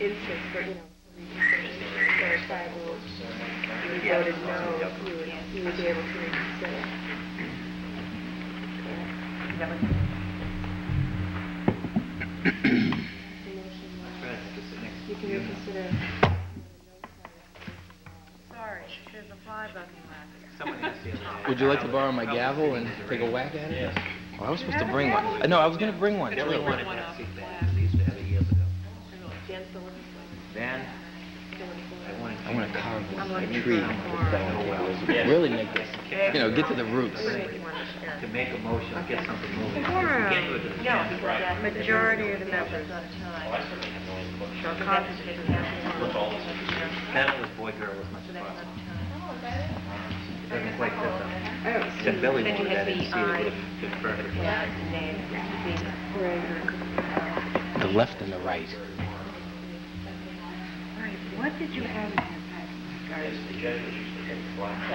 instance, for, you know, verifiable, you voted no, you would, you would be able to reconsider. You can reconsider. Sorry, there's a fly buzzing left. Someone asked the other day. Would you like to borrow my gavel and take a whack at it? Well, I was supposed to bring one. Uh, No, I was gonna bring one. Billy too. wanted that I wanted. I want to carve I'm one looking tree. for. Really make this, you know, get to the roots. To make a motion, get something moving. Quorum. You can't do it to the. Majority of the members shall constitute a quorum. That was boy, girl as much as possible. Doesn't quite fit though. I don't see. If Billy wanted that, have the see it, would have been perfect. The left and the right. Right, what did you have in your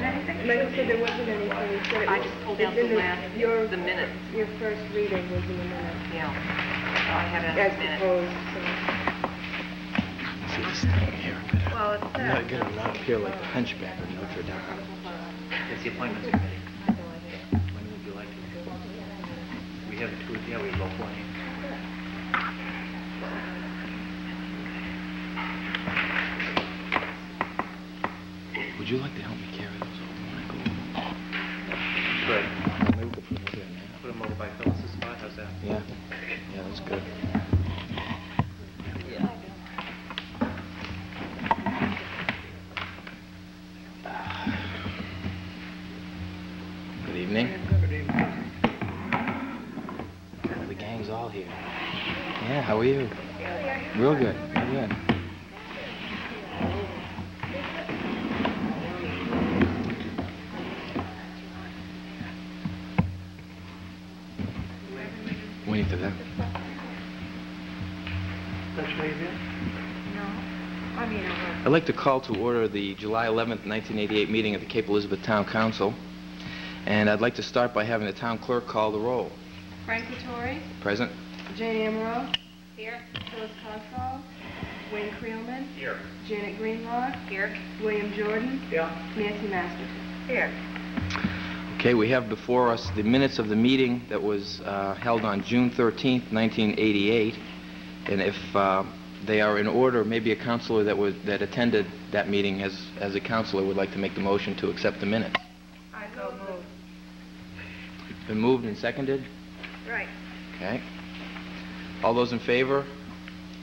packet? Oh, Michael said there wasn't anything, uh, he said it I was. just pulled it's out in the last, Your, the minutes. your first reading was in the minutes, Yeah. So I have it as in the minutes. proposed, so. See this thing here? Well, it's I'm not there. gonna not appear like the hunchback of Notre Dame. It's the appointments committee. When would you like to? We have two, yeah, we have both one. You like to help me carry those over, Michael? Good. Maybe we could put them over there now. Put them over by Phyllis's spot, how's that? Yeah, yeah, that's good. Good evening. The gang's all here. Yeah, how are you? Real good, like to call to order the July 11th, 1988 meeting of the Cape Elizabeth Town Council. And I'd like to start by having the town clerk call the roll. Frank Vittori, Present? Jane Amaro. Here. Phyllis Cosgrove, Wayne Creelman, Here. Janet Greenlaw, here, William Jordan, Yeah. Nancy Masterson. here. Okay, we have before us the minutes of the meeting that was uh, held on June 13th, 1988. And if uh, they are in order, maybe a counselor that was, that attended that meeting as, as a counselor would like to make the motion to accept the minutes. I go move. Been moved and seconded? Right. Okay. All those in favor?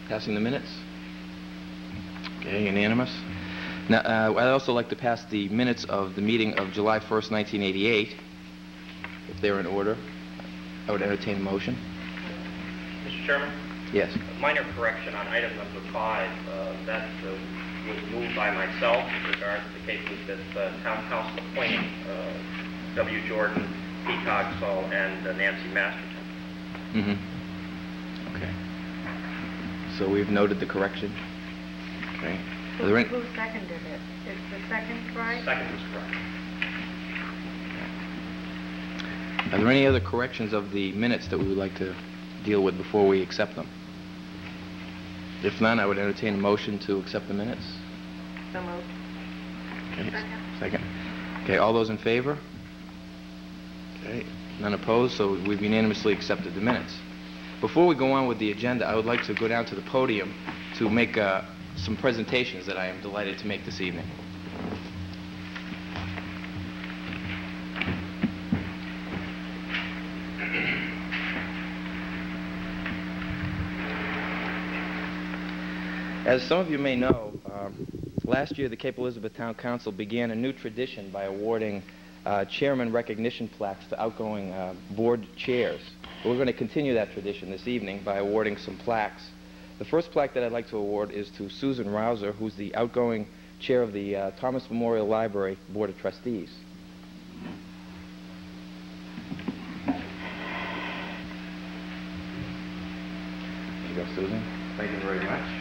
Passing the minutes? Okay, unanimous. Now, uh, I'd also like to pass the minutes of the meeting of July 1st, 1988, if they're in order. I would entertain a motion. Mr. Chairman, Yes. a minor correction on item number five. uh, That uh, was moved by myself with regard to the Cape Elizabeth uh, Town Council appointing uh, W. Jordan, Pete Cogswell, and uh, Nancy Masterson. Mm-hmm. Okay. So we've noted the correction. Okay. Are there any, Who seconded it? Is the second right? Second was correct. are there any other corrections of the minutes that we would like to deal with before we accept them? If none, I would entertain a motion to accept the minutes. So moved. Okay. Second. Second. Okay, all those in favor? Okay, none opposed, so we've unanimously accepted the minutes. Before we go on with the agenda, I would like to go down to the podium to make uh, some presentations that I am delighted to make this evening. As some of you may know, um, last year the Cape Elizabeth Town Council began a new tradition by awarding uh, chairman recognition plaques to outgoing uh, board chairs. We're going to continue that tradition this evening by awarding some plaques. The first plaque that I'd like to award is to Susan Rouser, who's the outgoing chair of the uh, Thomas Memorial Library Board of Trustees. You go, Susan. Thank you very much.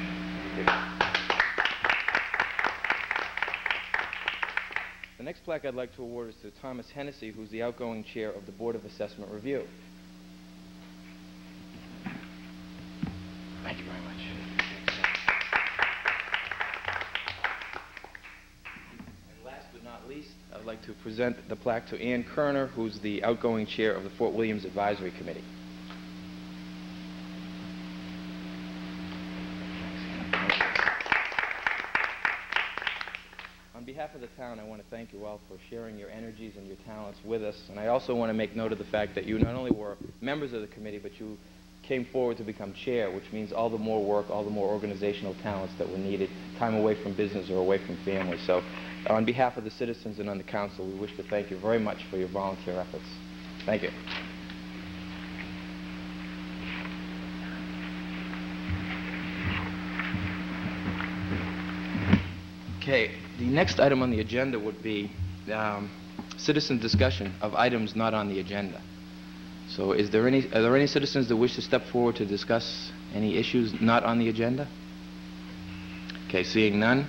Next plaque I'd like to award is to Thomas Hennessy, who's the outgoing chair of the Board of Assessment Review. Thank you very much. And last but not least, I would like to present the plaque to Ann Kerner, who's the outgoing chair of the Fort Williams Advisory Committee. Behalf of the town, I want to thank you all for sharing your energies and your talents with us. And I also want to make note of the fact that you not only were members of the committee, but you came forward to become chair, which means all the more work, all the more organizational talents that were needed, time away from business or away from family. So on behalf of the citizens and on the council, we wish to thank you very much for your volunteer efforts. Thank you. Okay, the next item on the agenda would be um, citizen discussion of items not on the agenda. So is there any, are there any citizens that wish to step forward to discuss any issues not on the agenda? Okay, seeing none.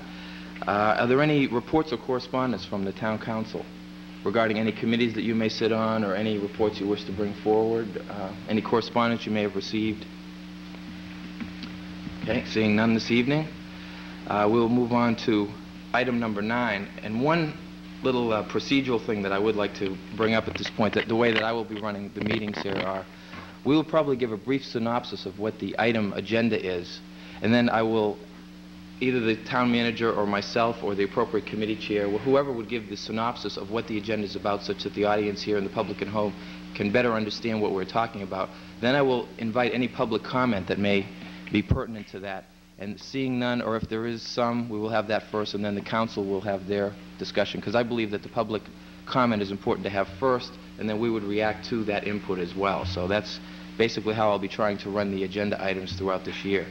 Uh, Are there any reports or correspondence from the town council regarding any committees that you may sit on or any reports you wish to bring forward? Uh, Any correspondence you may have received? Okay, seeing none this evening. Uh, We'll move on to item number nine. And one little uh, procedural thing that I would like to bring up at this point, that the way that I will be running the meetings here are, we will probably give a brief synopsis of what the item agenda is, and then I will, either the town manager or myself or the appropriate committee chair, whoever would give the synopsis of what the agenda is about such that the audience here and the public at home can better understand what we're talking about. Then I will invite any public comment that may be pertinent to that. And seeing none, or if there is some, we will have that first, and then the council will have their discussion. Because I believe that the public comment is important to have first, and then we would react to that input as well. So that's basically how I'll be trying to run the agenda items throughout this year.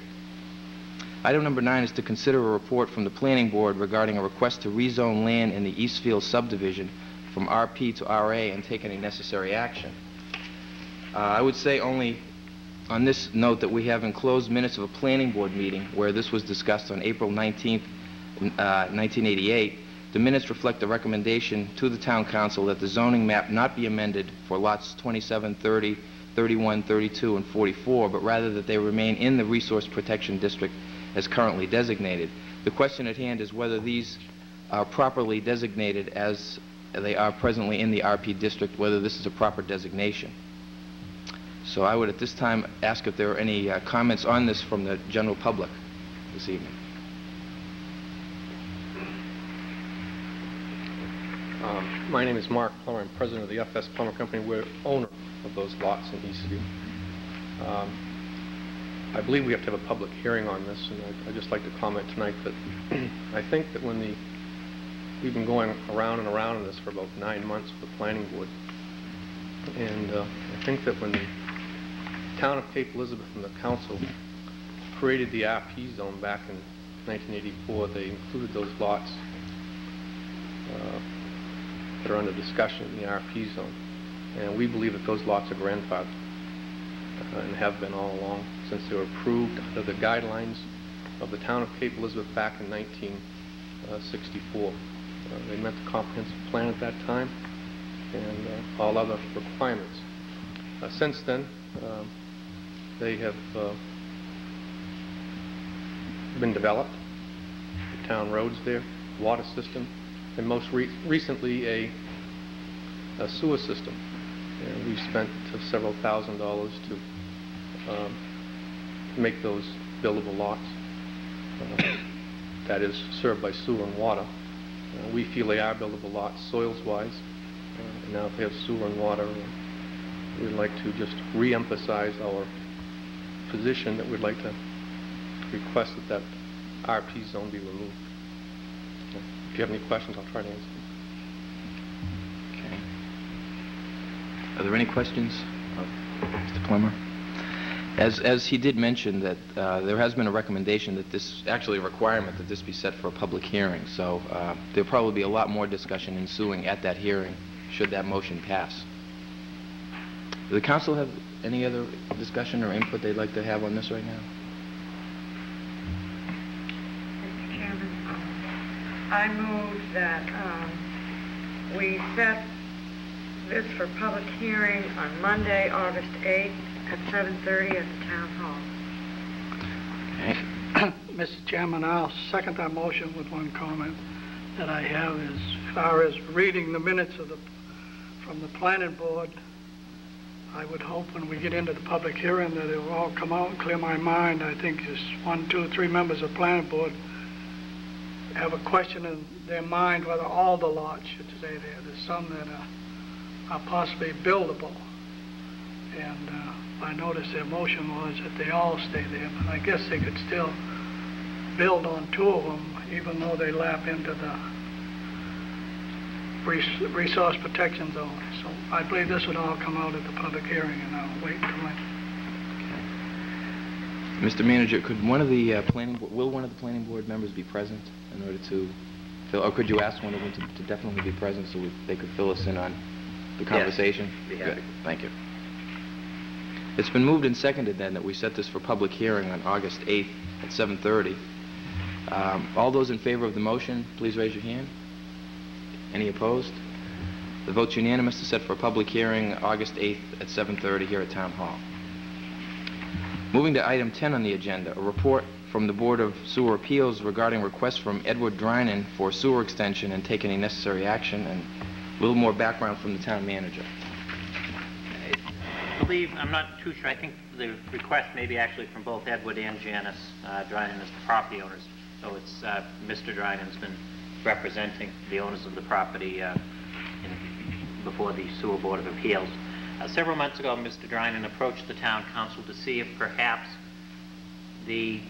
Item number nine is to consider a report from the Planning Board regarding a request to rezone land in the Eastfield subdivision from RP to RA and take any necessary action. Uh, I would say only on this note that we have enclosed minutes of a planning board meeting where this was discussed on April 19th, uh, 1988. The minutes reflect the recommendation to the town council that the zoning map not be amended for lots 27, 30, 31, 32, and 44, but rather that they remain in the resource protection district as currently designated. The question at hand is whether these are properly designated as they are presently in the RP district, whether this is a proper designation. So I would at this time ask if there are any uh, comments on this from the general public this evening. Um, My name is Mark Plummer. I'm president of the FS Plummer Company. We're owner of those lots in Eastview. Um, I believe we have to have a public hearing on this, and I'd- I'd just like to comment tonight that I think that when the, we've been going around and around on this for about nine months with the planning board, and uh, I think that when the town of Cape Elizabeth and the council created the RP zone back in 1984, they included those lots uh, that are under discussion in the RP zone. And we believe that those lots are grandfathered uh, and have been all along since they were approved under the guidelines of the town of Cape Elizabeth back in 1964. Uh, They met the comprehensive plan at that time and uh, all other requirements. Uh, Since then, um, they have uh, been developed, the town roads there, water system, and most re- recently, a a sewer system. And we spent several thousand dollars to um, make those buildable lots. uh, That is served by sewer and water. Uh, We feel they are buildable lots soils-wise. Uh, now if they have sewer and water, we'd like to just re-emphasize our position that we'd like to request that that RP zone be removed. If you have any questions, I'll try to answer them. Okay. Are there any questions of Mr. Plummer? As, as he did mention that uh, there has been a recommendation that this, actually a requirement that this be set for a public hearing. So uh, there'll probably be a lot more discussion ensuing at that hearing, should that motion pass. Does the council have any other discussion or input they'd like to have on this right now? Mr. Chairman, um, I move that um, we set this for public hearing on Monday, August 8th at 7:30 at the town hall. Mr. Chairman, I'll second that motion with one comment that I have as far as reading the minutes of the, from the planning board, I would hope when we get into the public hearing that it will all come out and clear my mind. I think just one, two, three members of the planning board have a question in their mind whether all the lots should stay there. There's some that are, are possibly buildable. And uh, I noticed their motion was that they all stay there, but I guess they could still build on two of them, even though they lap into the res- resource protection zone. So I believe this would all come out at the public hearing, and I'll wait until then. Mr. Manager, could one of the uh, planning, bo- will one of the planning board members be present in order to fill, or could you ask one of them to to definitely be present so we- they could fill us in on the conversation? be happy. Good, Thank you. It's been moved and seconded then that we set this for public hearing on August 8th at 7:30. Um, All those in favor of the motion, please raise your hand. Any opposed? The vote's unanimous to set for a public hearing August 8th at 7:30 here at Town Hall. Moving to item 10 on the agenda, a report from the Board of Sewer Appeals regarding requests from Edward Drynan for sewer extension and take any necessary action, and a little more background from the town manager. I believe, I'm not too sure, I think the request may be actually from both Edward and Janice uh, Drynan as the property owners. So it's, uh, Mr. Drynan's been representing the owners of the property uh, before the Sewer Board of Appeals. Uh, Several months ago, Mr. Drynan approached the town council to see if perhaps the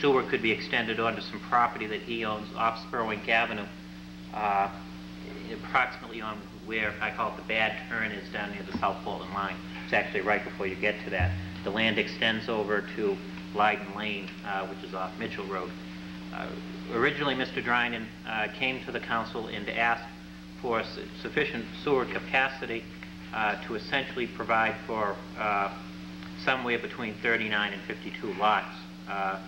sewer could be extended onto some property that he owns off Spurwink Avenue, uh, approximately on where I call it the bad turn is down near the South Portland line. It's actually right before you get to that. The land extends over to Leiden Lane, uh, which is off Mitchell Road. Uh, Originally, Mr. Drynan uh, came to the council and asked for su- sufficient sewer capacity uh, to essentially provide for uh, somewhere between 39 and 52 lots. Uh,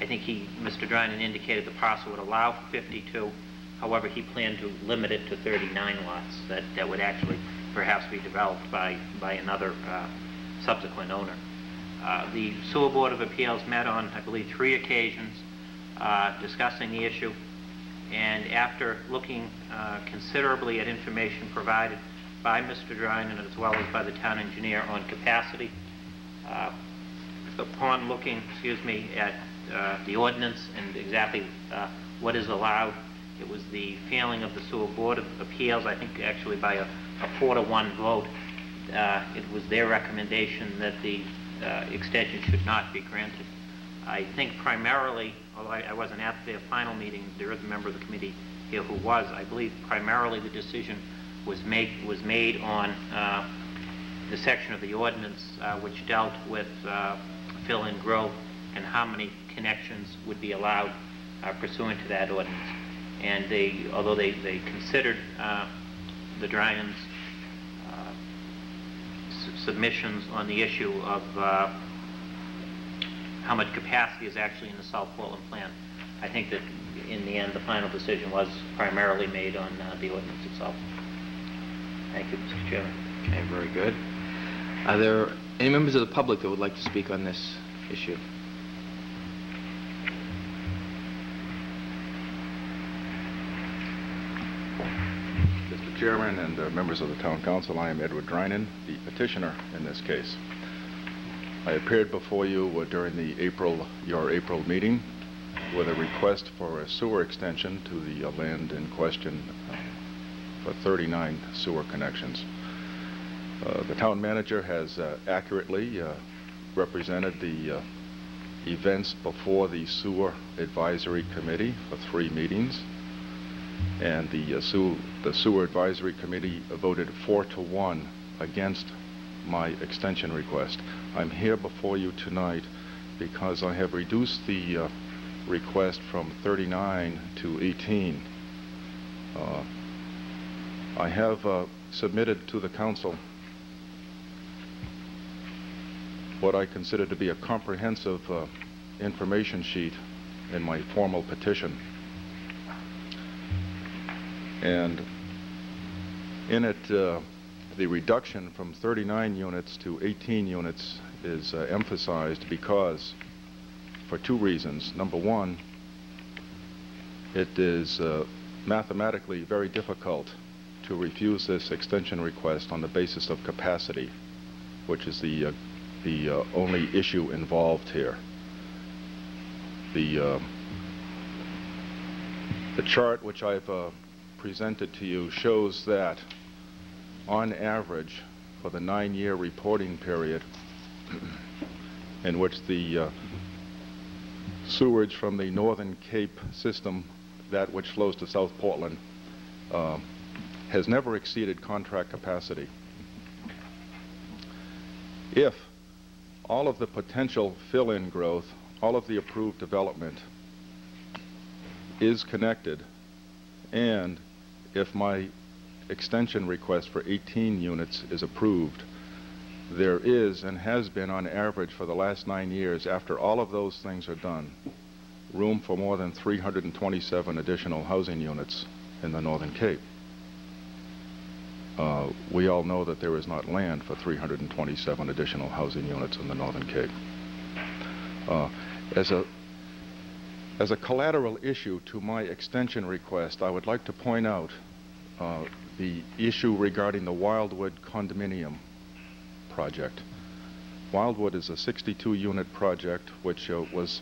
I think he, Mr. Drynan indicated the parcel would allow for 52, however, he planned to limit it to 39 lots that, that would actually perhaps be developed by, by another uh, subsequent owner. Uh, The Sewer Board of Appeals met on, I believe, three occasions uh, discussing the issue, and after looking uh, considerably at information provided by Mr. Drynan as well as by the town engineer on capacity, uh, upon looking, excuse me, at uh, the ordinance and exactly uh, what is allowed, it was the feeling of the Sewer Board of Appeals, I think actually by a a four to one vote, uh, it was their recommendation that the uh, extension should not be granted. I think primarily, although I I wasn't at the final meeting, there is a member of the committee here who was, I believe primarily the decision was made, was made on uh, the section of the ordinance uh, which dealt with uh, fill-in growth and how many connections would be allowed uh, pursuant to that ordinance. And they, although they, they considered uh, the Drynans' uh, submissions on the issue of how much capacity is actually in the South Portland plant. I think that in the end, the final decision was primarily made on uh, the ordinance itself. Thank you, Mr. Chairman. Okay, very good. Are there any members of the public that would like to speak on this issue? Mr. Chairman and uh, members of the Town Council, I am Edward Drynan, the petitioner in this case. I appeared before you uh, during the April, your April meeting with a request for a sewer extension to the uh, land in question uh, for 39 sewer connections. Uh, The town manager has uh, accurately uh, represented the events before the Sewer Advisory Committee for three meetings and the sewer, the sewer advisory committee voted four to one against my extension request. I'm here before you tonight because I have reduced the uh, request from 39 to 18. Uh, I have uh, submitted to the council what I consider to be a comprehensive uh, information sheet in my formal petition. And in it, uh, the reduction from 39 units to 18 units is uh, emphasized because for two reasons. Number one, it is uh, mathematically very difficult to refuse this extension request on the basis of capacity, which is the, uh, the uh, only issue involved here. The, uh, the chart which I've uh, presented to you shows that on average for the nine-year reporting period in which the uh, sewerage from the Northern Cape system, that which flows to South Portland, uh, has never exceeded contract capacity. If all of the potential fill-in growth, all of the approved development is connected, and if my extension request for 18 units is approved, there is and has been on average for the last nine years, after all of those things are done, room for more than 327 additional housing units in the Northern Cape. Uh, we all know that there is not land for 327 additional housing units in the Northern Cape. Uh, as a as a collateral issue to my extension request, I would like to point out uh, the issue regarding the Wildwood condominium project. Wildwood is a 62-unit project which uh, was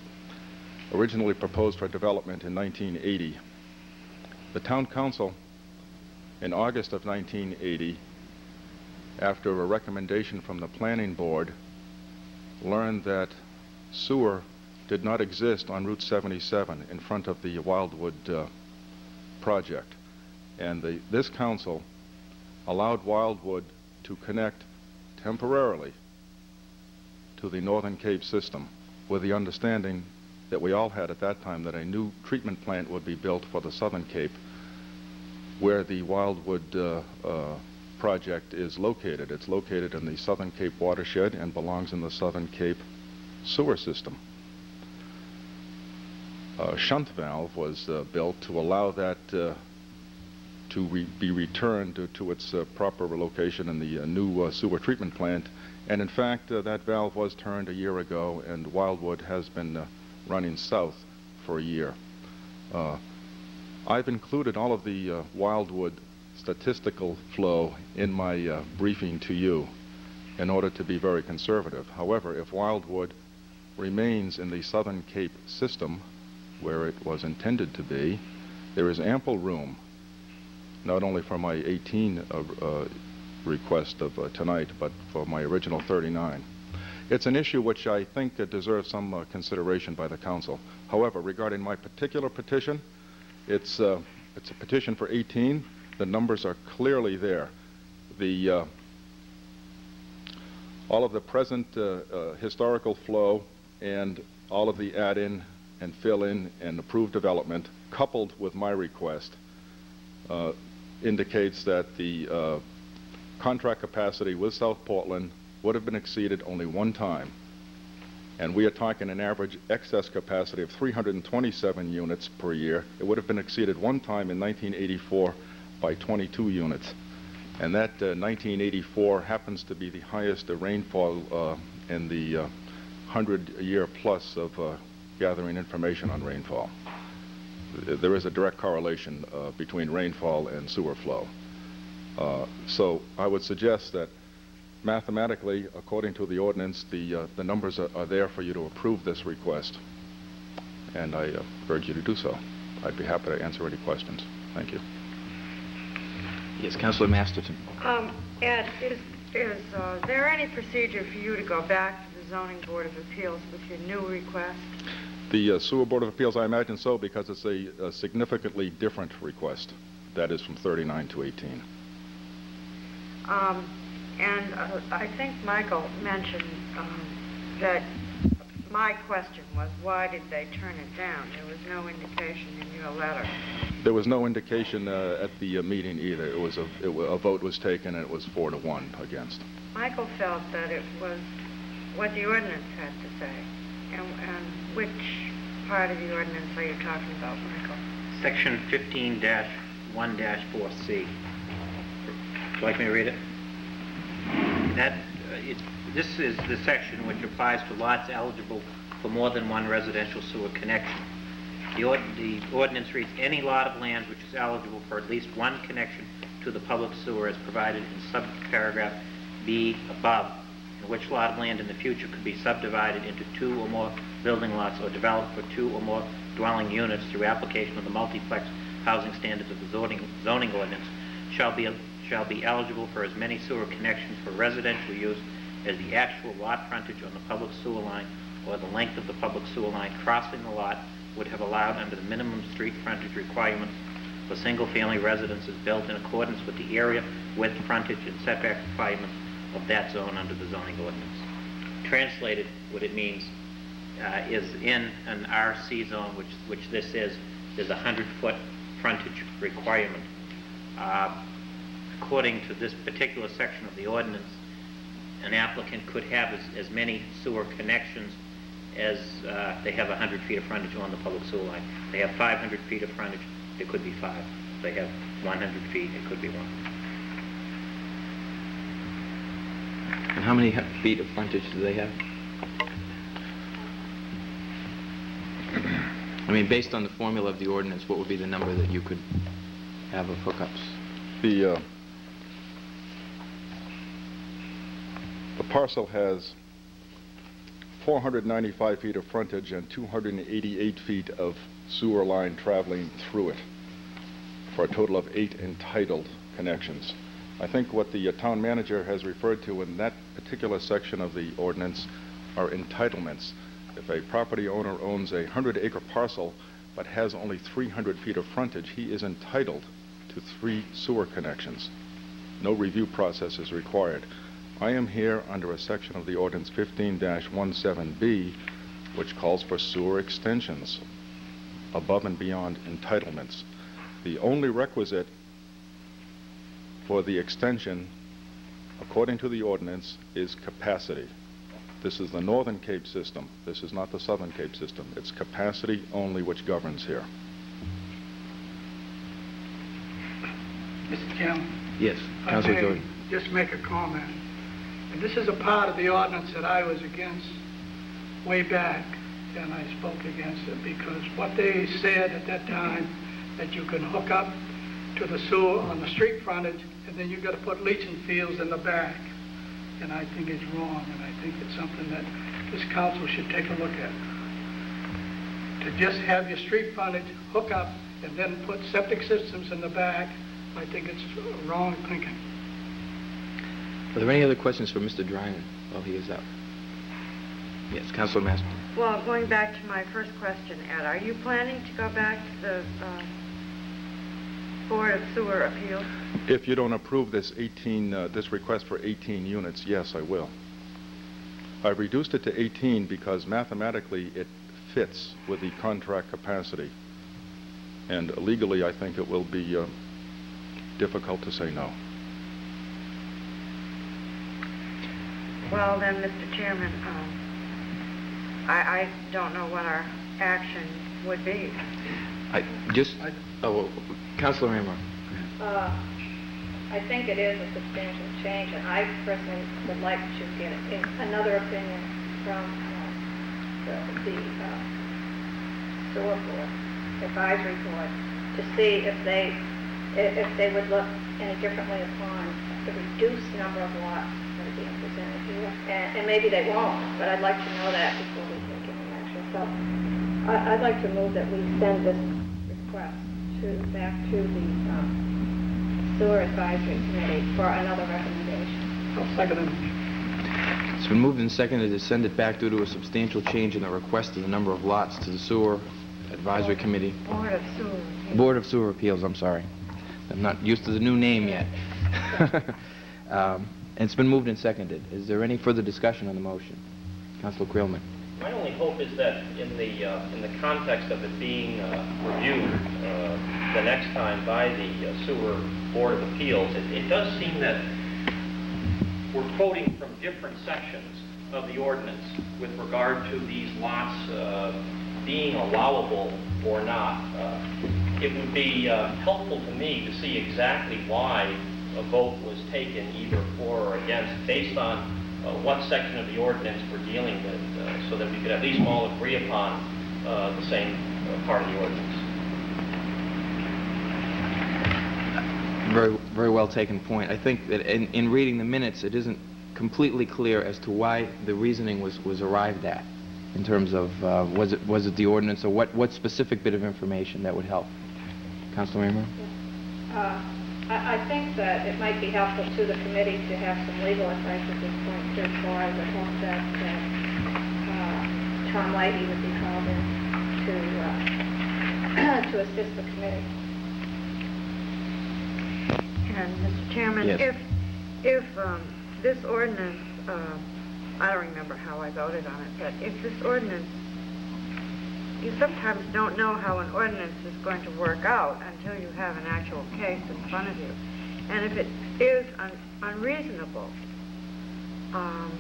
originally proposed for development in 1980. The town council in August of 1980, after a recommendation from the planning board, learned that sewer did not exist on Route 77 in front of the Wildwood uh, project. And the, this council allowed Wildwood to connect temporarily to the Northern Cape system with the understanding that we all had at that time that a new treatment plant would be built for the Southern Cape where the Wildwood uh, uh, project is located. It's located in the Southern Cape watershed and belongs in the Southern Cape sewer system. A shunt valve was uh, built to allow that uh, to re be returned to, to its uh, proper location in the uh, new sewer treatment plant. And in fact, that valve was turned a year ago, and Wildwood has been running south for a year. I've included all of the uh, Wildwood statistical flow in my uh, briefing to you in order to be very conservative. However, if Wildwood remains in the Southern Cape system where it was intended to be, there is ample room not only for my 18 uh, uh request of uh, tonight, but for my original 39. It's an issue which I think deserves some consideration by the Council. However, regarding my particular petition, it's, it's a petition for 18. The numbers are clearly there. The, all of the present uh, uh historical flow and all of the add-in and fill-in and approved development coupled with my request uh, indicates that the uh, contract capacity with South Portland would have been exceeded only one time and we are talking an average excess capacity of 327 units per year. It would have been exceeded one time in 1984 by 22 units. And that uh, 1984 happens to be the highest uh, rainfall uh, in the 100-year uh, plus of uh, gathering information on rainfall. There is a direct correlation uh, between rainfall and sewer flow. so I would suggest that mathematically, according to the ordinance, the, uh, the numbers are, are, there for you to approve this request. And I uh, urge you to do so. I'd be happy to answer any questions. Thank you. Yes, Councilor Masterson. Um, Ed, is, is uh, there any procedure for you to go back to the Zoning Board of Appeals with your new request? The uh, Sewer Board of Appeals, I imagine so, because it's a, a significantly different request. That is from 39 to 18. Um, and uh, I think Michael mentioned um, that my question was, why did they turn it down? There was no indication in your letter. There was no indication uh, at the uh, meeting either. It was a, it, a vote was taken and it was four to one against. Michael felt that it was what the ordinance had to say. And, and which part of the ordinance are you talking about, Michael? Section 15-1-4C. Would you like me to read it? That, uh, it, this is the section which applies to lots eligible for more than one residential sewer connection. The ord- the ordinance reads, "Any lot of land which is eligible for at least one connection to the public sewer as provided in subparagraph B above, and which lot of land in the future could be subdivided into two or more building lots or developed for two or more dwelling units through application of the multiplex housing standards of the zoning zoning ordinance, shall be, shall be eligible for as many sewer connections for residential use as the actual lot frontage on the public sewer line or the length of the public sewer line crossing the lot would have allowed under the minimum street frontage requirements for single-family residences built in accordance with the area, width, frontage, and setback requirements of that zone under the zoning ordinance. Translated, what it means uh, is in an RC zone, which, which this is, there's a 100-foot frontage requirement. Uh, According to this particular section of the ordinance, an applicant could have as, as many sewer connections as uh, they have 100 feet of frontage on the public sewer line. They have 500 feet of frontage, it could be five. They have 100 feet, it could be one. And how many feet of frontage do they have? I mean, based on the formula of the ordinance, what would be the number that you could have of hookups? The, uh, the parcel has 495 feet of frontage and 288 feet of sewer line traveling through it, for a total of eight entitled connections. I think what the uh, town manager has referred to in that particular section of the ordinance are entitlements. If a property owner owns a 100-acre parcel but has only 300 feet of frontage, he is entitled to three sewer connections. No review process is required. I am here under a section of the ordinance 15-17B, which calls for sewer extensions above and beyond entitlements. The only requisite for the extension, according to the ordinance, is capacity. This is the Northern Cape system. This is not the Southern Cape system. It's capacity only which governs here. Mr. Chairman? Yes, Councilor may Jordan. Just make a comment. And this is a part of the ordinance that I was against way back, and I spoke against it because what they said at that time, that you can hook up to the sewer on the street frontage, and then you've got to put leaching fields in the back. And I think it's wrong, and I think it's something that this council should take a look at. To just have your street frontage hook up and then put septic systems in the back, I think it's wrong thinking. Are there any other questions for Mr. Drynan while he is out? Yes, Councilor Master. Well, going back to my first question, Ed, are you planning to go back to the uh, Board of Sewer Appeals? If you don't approve this 18, uh, this request for 18 units, yes, I will. I've reduced it to 18 because mathematically it fits with the contract capacity. And legally, I think it will be uh, difficult to say no. Well, then, Mr. Chairman, um, I, I don't know what our action would be. I, just, oh, well, Councilor Raymar. Uh, I think it is a substantial change, and I personally would like to get another opinion from uh, the the, uh, board, advisory board, to see if they, if they would look any differently upon the reduced number of lots that are being presented here. And and maybe they won't, but I'd like to know that before we take any action. So I- I'd like to move that we send this request to, back to the um, Sewer Advisory Committee for another recommendation. I'll second it. It's been moved and seconded to send it back due to a substantial change in the request of the number of lots to the Sewer Advisory Committee. Board of Sewer. Appeals. Board of Sewer Appeals, I'm sorry. I'm not used to the new name yet. Um, And it's been moved and seconded. Is there any further discussion on the motion? Councilor Creelman. My only hope is that in the, uh, in the context of it being uh, reviewed uh, the next time by the uh, Sewer Board of Appeals, it it does seem that we're quoting from different sections of the ordinance with regard to these lots uh, being allowable or not. Uh, It would be helpful to me to see exactly why a vote was taken either for or against, based on uh, what section of the ordinance we're dealing with, uh, so that we could at least all agree upon uh, the same uh, part of the ordinance. Very, very well taken point. I think that in, in reading the minutes, it isn't completely clear as to why the reasoning was, was arrived at, in terms of, uh, was it, was it the ordinance, or what, what specific bit of information that would help? Councilor Rainbow? I, I think that it might be helpful to the committee to have some legal advice at this point, therefore I would hope that, that, uh, Tom Leahy would be called in to, uh, to assist the committee. And, Mr. Chairman, Yes. if, if um, this ordinance, uh, I don't remember how I voted on it, but if this ordinance, you sometimes don't know how an ordinance is going to work out until you have an actual case in front of you. And if it is un- unreasonable, um,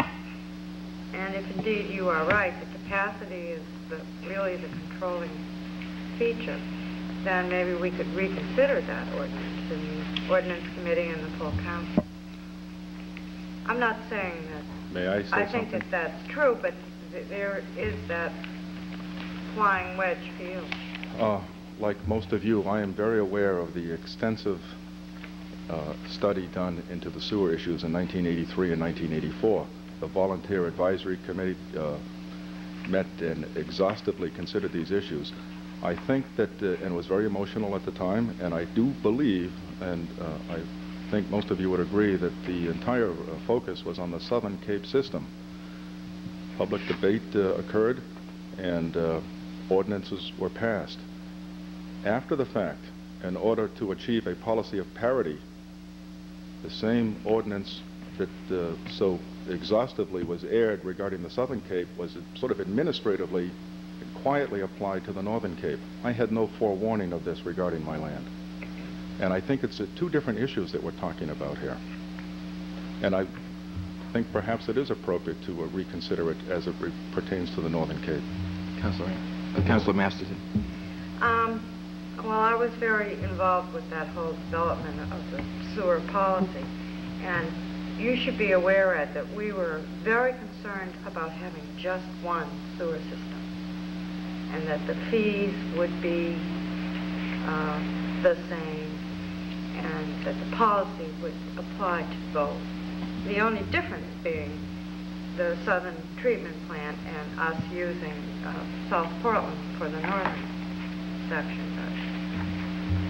and if indeed you are right, the capacity is the, really the controlling feature, then maybe we could reconsider that ordinance in the ordinance committee and the full council. I'm not saying that, May I say I something? think that that's true, but th- there is that flying wedge for you. Uh, Like most of you, I am very aware of the extensive uh, study done into the sewer issues in 1983 and 1984. The Volunteer Advisory Committee uh, met and exhaustively considered these issues. I think that, uh, and was very emotional at the time, and I do believe, and uh, I think most of you would agree, that the entire uh, focus was on the Southern Cape system. Public debate uh, occurred, and ordinances were passed. After the fact, in order to achieve a policy of parity, the same ordinance that uh, so exhaustively was aired regarding the Southern Cape was sort of administratively and quietly applied to the Northern Cape. I had no forewarning of this regarding my land. And I think it's uh, two different issues that we're talking about here. And I think perhaps it is appropriate to uh, reconsider it as it pertains to the Northern Cape. Councilor, uh, Councilor Masterson? Um, well, I was very involved with that whole development of the sewer policy, and you should be aware, Ed, that we were very concerned about having just one sewer system, and that the fees would be uh, the same, and that the policy would apply to both. The only difference being the southern treatment plant and us using uh, South Portland for the northern section.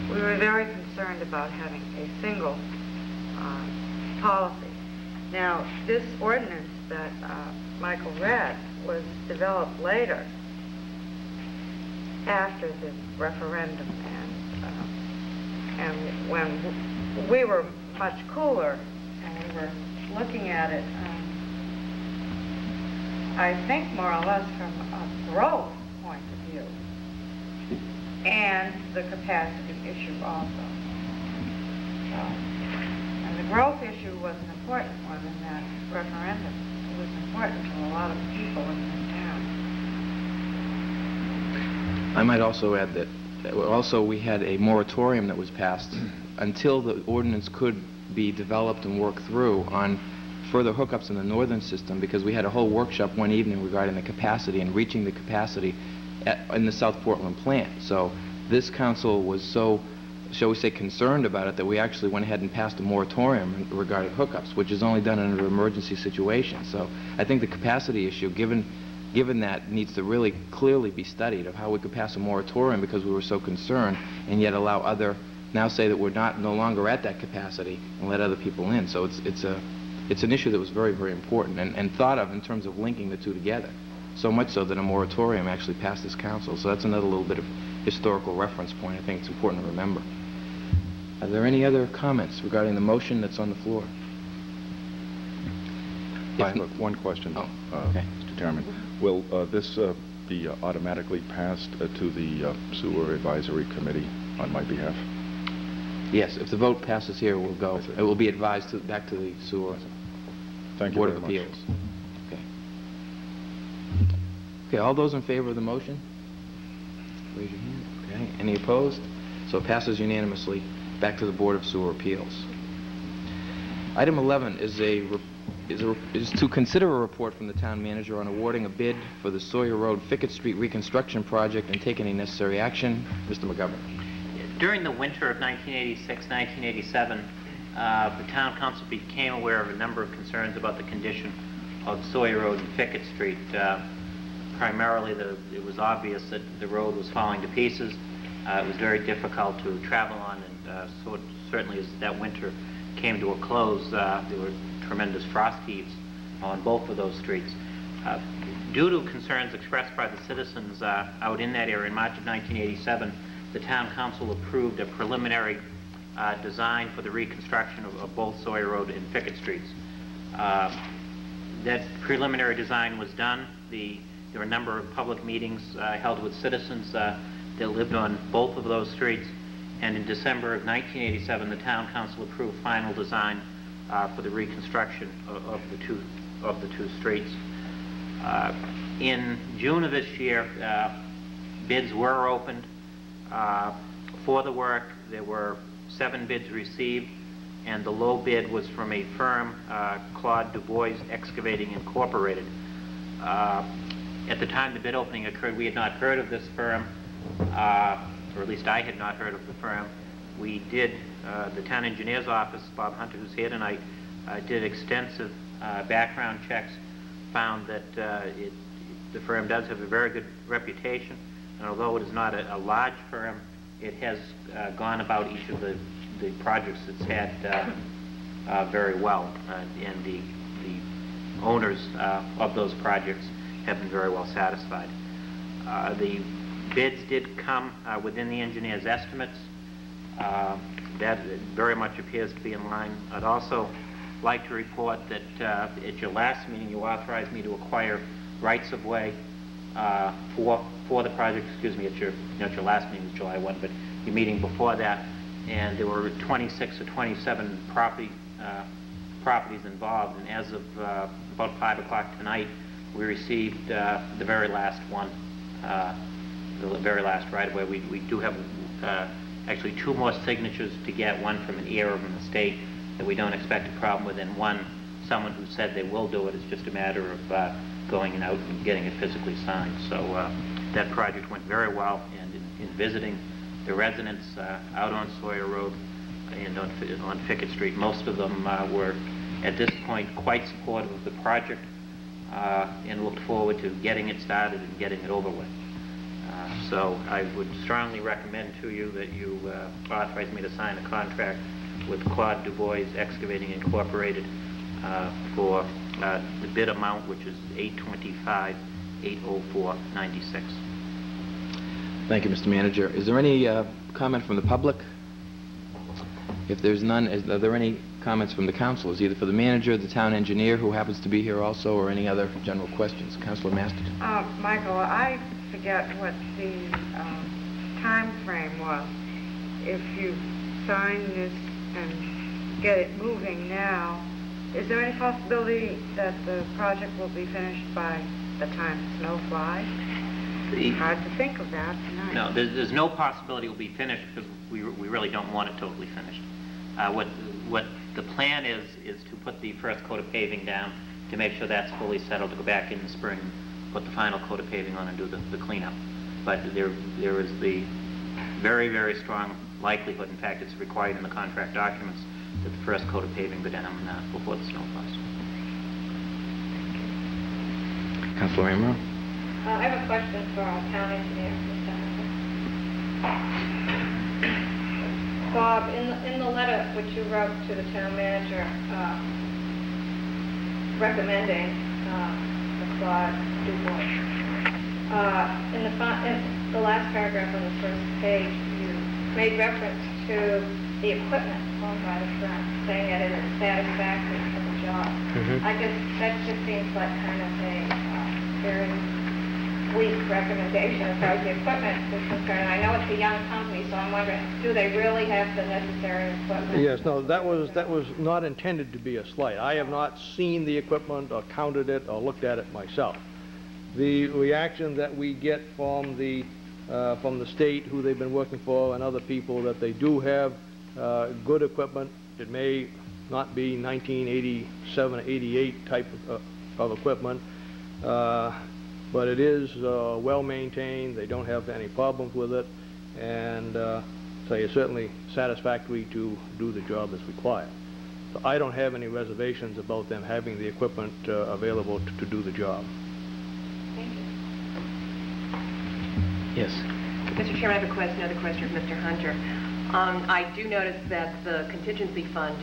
But we were very concerned about having a single uh, policy. Now, this ordinance that uh, Michael read was developed later, after the referendum, and uh, and when we were much cooler and we were looking at it. I think more or less from a growth point of view, and the capacity issue also. So, and the growth issue was an important one in that referendum. It was important to a lot of people in this town. I might also add that also we had a moratorium that was passed until the ordinance could be developed and worked through on further hookups in the northern system, because we had a whole workshop one evening regarding the capacity and reaching the capacity at, in the South Portland plant. So this council was so, shall we say, concerned about it that we actually went ahead and passed a moratorium regarding hookups, which is only done an emergency situation. So I think the capacity issue, given given that needs to really clearly be studied of how we could pass a moratorium because we were so concerned and yet allow other now say that we're not no longer at that capacity and let other people in so it's it's a it's an issue that was very very important and, and thought of in terms of linking the two together so much so that a moratorium actually passed this council so that's another little bit of historical reference point I think it's important to remember are there any other comments regarding the motion that's on the floor I have one question, Oh, uh, okay. Mr. Chairman. Will uh, this uh, be uh, automatically passed uh, to the uh, Sewer Advisory Committee on my behalf? Yes, if the vote passes here, it will go, it will be advised to, back to the sewer Thank you Board very of much. Appeals. Okay. Okay, all those in favor of the motion? Raise your hand. Okay, any opposed? So it passes unanimously, back to the Board of Sewer Appeals. Item 11 is a is, a, is to consider a report from the town manager on awarding a bid for the Sawyer Road Fickett Street reconstruction project and taking any necessary action. Mr. McGovern. During the winter of 1986, 1987, uh, the town council became aware of a number of concerns about the condition of Sawyer Road and Fickett Street. Uh, Primarily, the, it was obvious that the road was falling to pieces. Uh, It was very difficult to travel on, and uh, so certainly as that winter came to a close, uh, there were tremendous frost heaves on both of those streets. Uh, Due to concerns expressed by the citizens out in that area in March of 1987, the town council approved a preliminary uh, design for the reconstruction of of both Sawyer Road and Fickett Streets. Uh, That preliminary design was done. The, there were a number of public meetings uh, held with citizens uh, that lived on both of those streets, and in December of 1987, the town council approved final design uh, for the reconstruction of of the two, of the two streets. Uh, In June of this year, bids were opened uh, for the work. There were seven bids received, and the low bid was from a firm, uh, Claude Dubois Excavating Incorporated. Uh, At the time the bid opening occurred, we had not heard of this firm, uh, or at least I had not heard of the firm. We did, uh, the town engineer's office, Bob Hunter, who's here tonight, did extensive background checks, found that it, the firm does have a very good reputation, and although it is not a, a large firm, it has uh, gone about each of the, the projects it's had uh, uh, very well, uh, and the, the owners uh, of those projects have been very well satisfied. The bids did come within the engineer's estimates. That very much appears to be in line. I'd also like to report that uh, at your last meeting, you authorized me to acquire rights-of-way uh, for, for the project, excuse me, at your, not your last meeting July 1, but your meeting before that, and there were 26 or 27 property, uh, properties involved, and as of uh, about 5 o'clock tonight, we received uh, the very last one, uh, the very last right-of-way. We we do have uh, actually two more signatures to get, one from an heir of an estate that we don't expect a problem with, and one, someone who said they will do it. It's just a matter of uh, going out and getting it physically signed. So that project went very well, and in- in visiting the residents uh, out on Sawyer Road and on on Fickett Street, most of them uh, were, at this point, quite supportive of the project uh, and looked forward to getting it started and getting it over with. Uh, So I would strongly recommend to you that you uh, authorize me to sign a contract with Claude Dubois Excavating Incorporated for the bid amount, which is 825, 804.96. Thank you, Mr. Manager. Is there any uh, comment from the public? If there's none, is, are there any comments from the councilors, either for the manager, the town engineer, who happens to be here also, or any other general questions? Councilor Masterson. Uh, Michael, I forget what the um, time frame was. If you sign this and get it moving now, is there any possibility that the project will be finished by the time snow flies? The- Hard to think of that tonight. No, there's, there's no possibility it'll be finished because we, we really don't want it totally finished. Uh, what, what the plan is, is to put the first coat of paving down, to make sure that's fully settled, to go back in the spring, put the final coat of paving on and do the, the cleanup. But there, there is the very, very strong likelihood, in fact, it's required in the contract documents, that the first coat of paving go down uh, before the snow flies. Councilor Amero? Uh, I have a question for our town engineer. Bob, in the, in the letter which you wrote to the town manager, uh, recommending, uh, the Claude Du Bois, uh, in the in the last paragraph on the first page, you made reference to the equipment owned by the firm, saying that it is satisfactory for the job. I just, that just seems like kind of a, very weak recommendation as far as the equipment is concerned. I know it's a young company, so I'm wondering, do they really have the necessary equipment? Yes, no, that was, that was not intended to be a slight. I have not seen the equipment or counted it or looked at it myself. The reaction that we get from the, uh, from the state, who they've been working for, and other people, that they do have uh, good equipment, it may not be 1987, 88 type of, uh, of equipment. Uh, But it is uh, well-maintained, they don't have any problems with it, and uh, so it's certainly satisfactory to do the job as required. So I don't have any reservations about them having the equipment uh, available to to do the job. Thank you. Yes. Mr. Chairman, I have a question, another question for Mr. Hunter. Um, I do notice that the contingency fund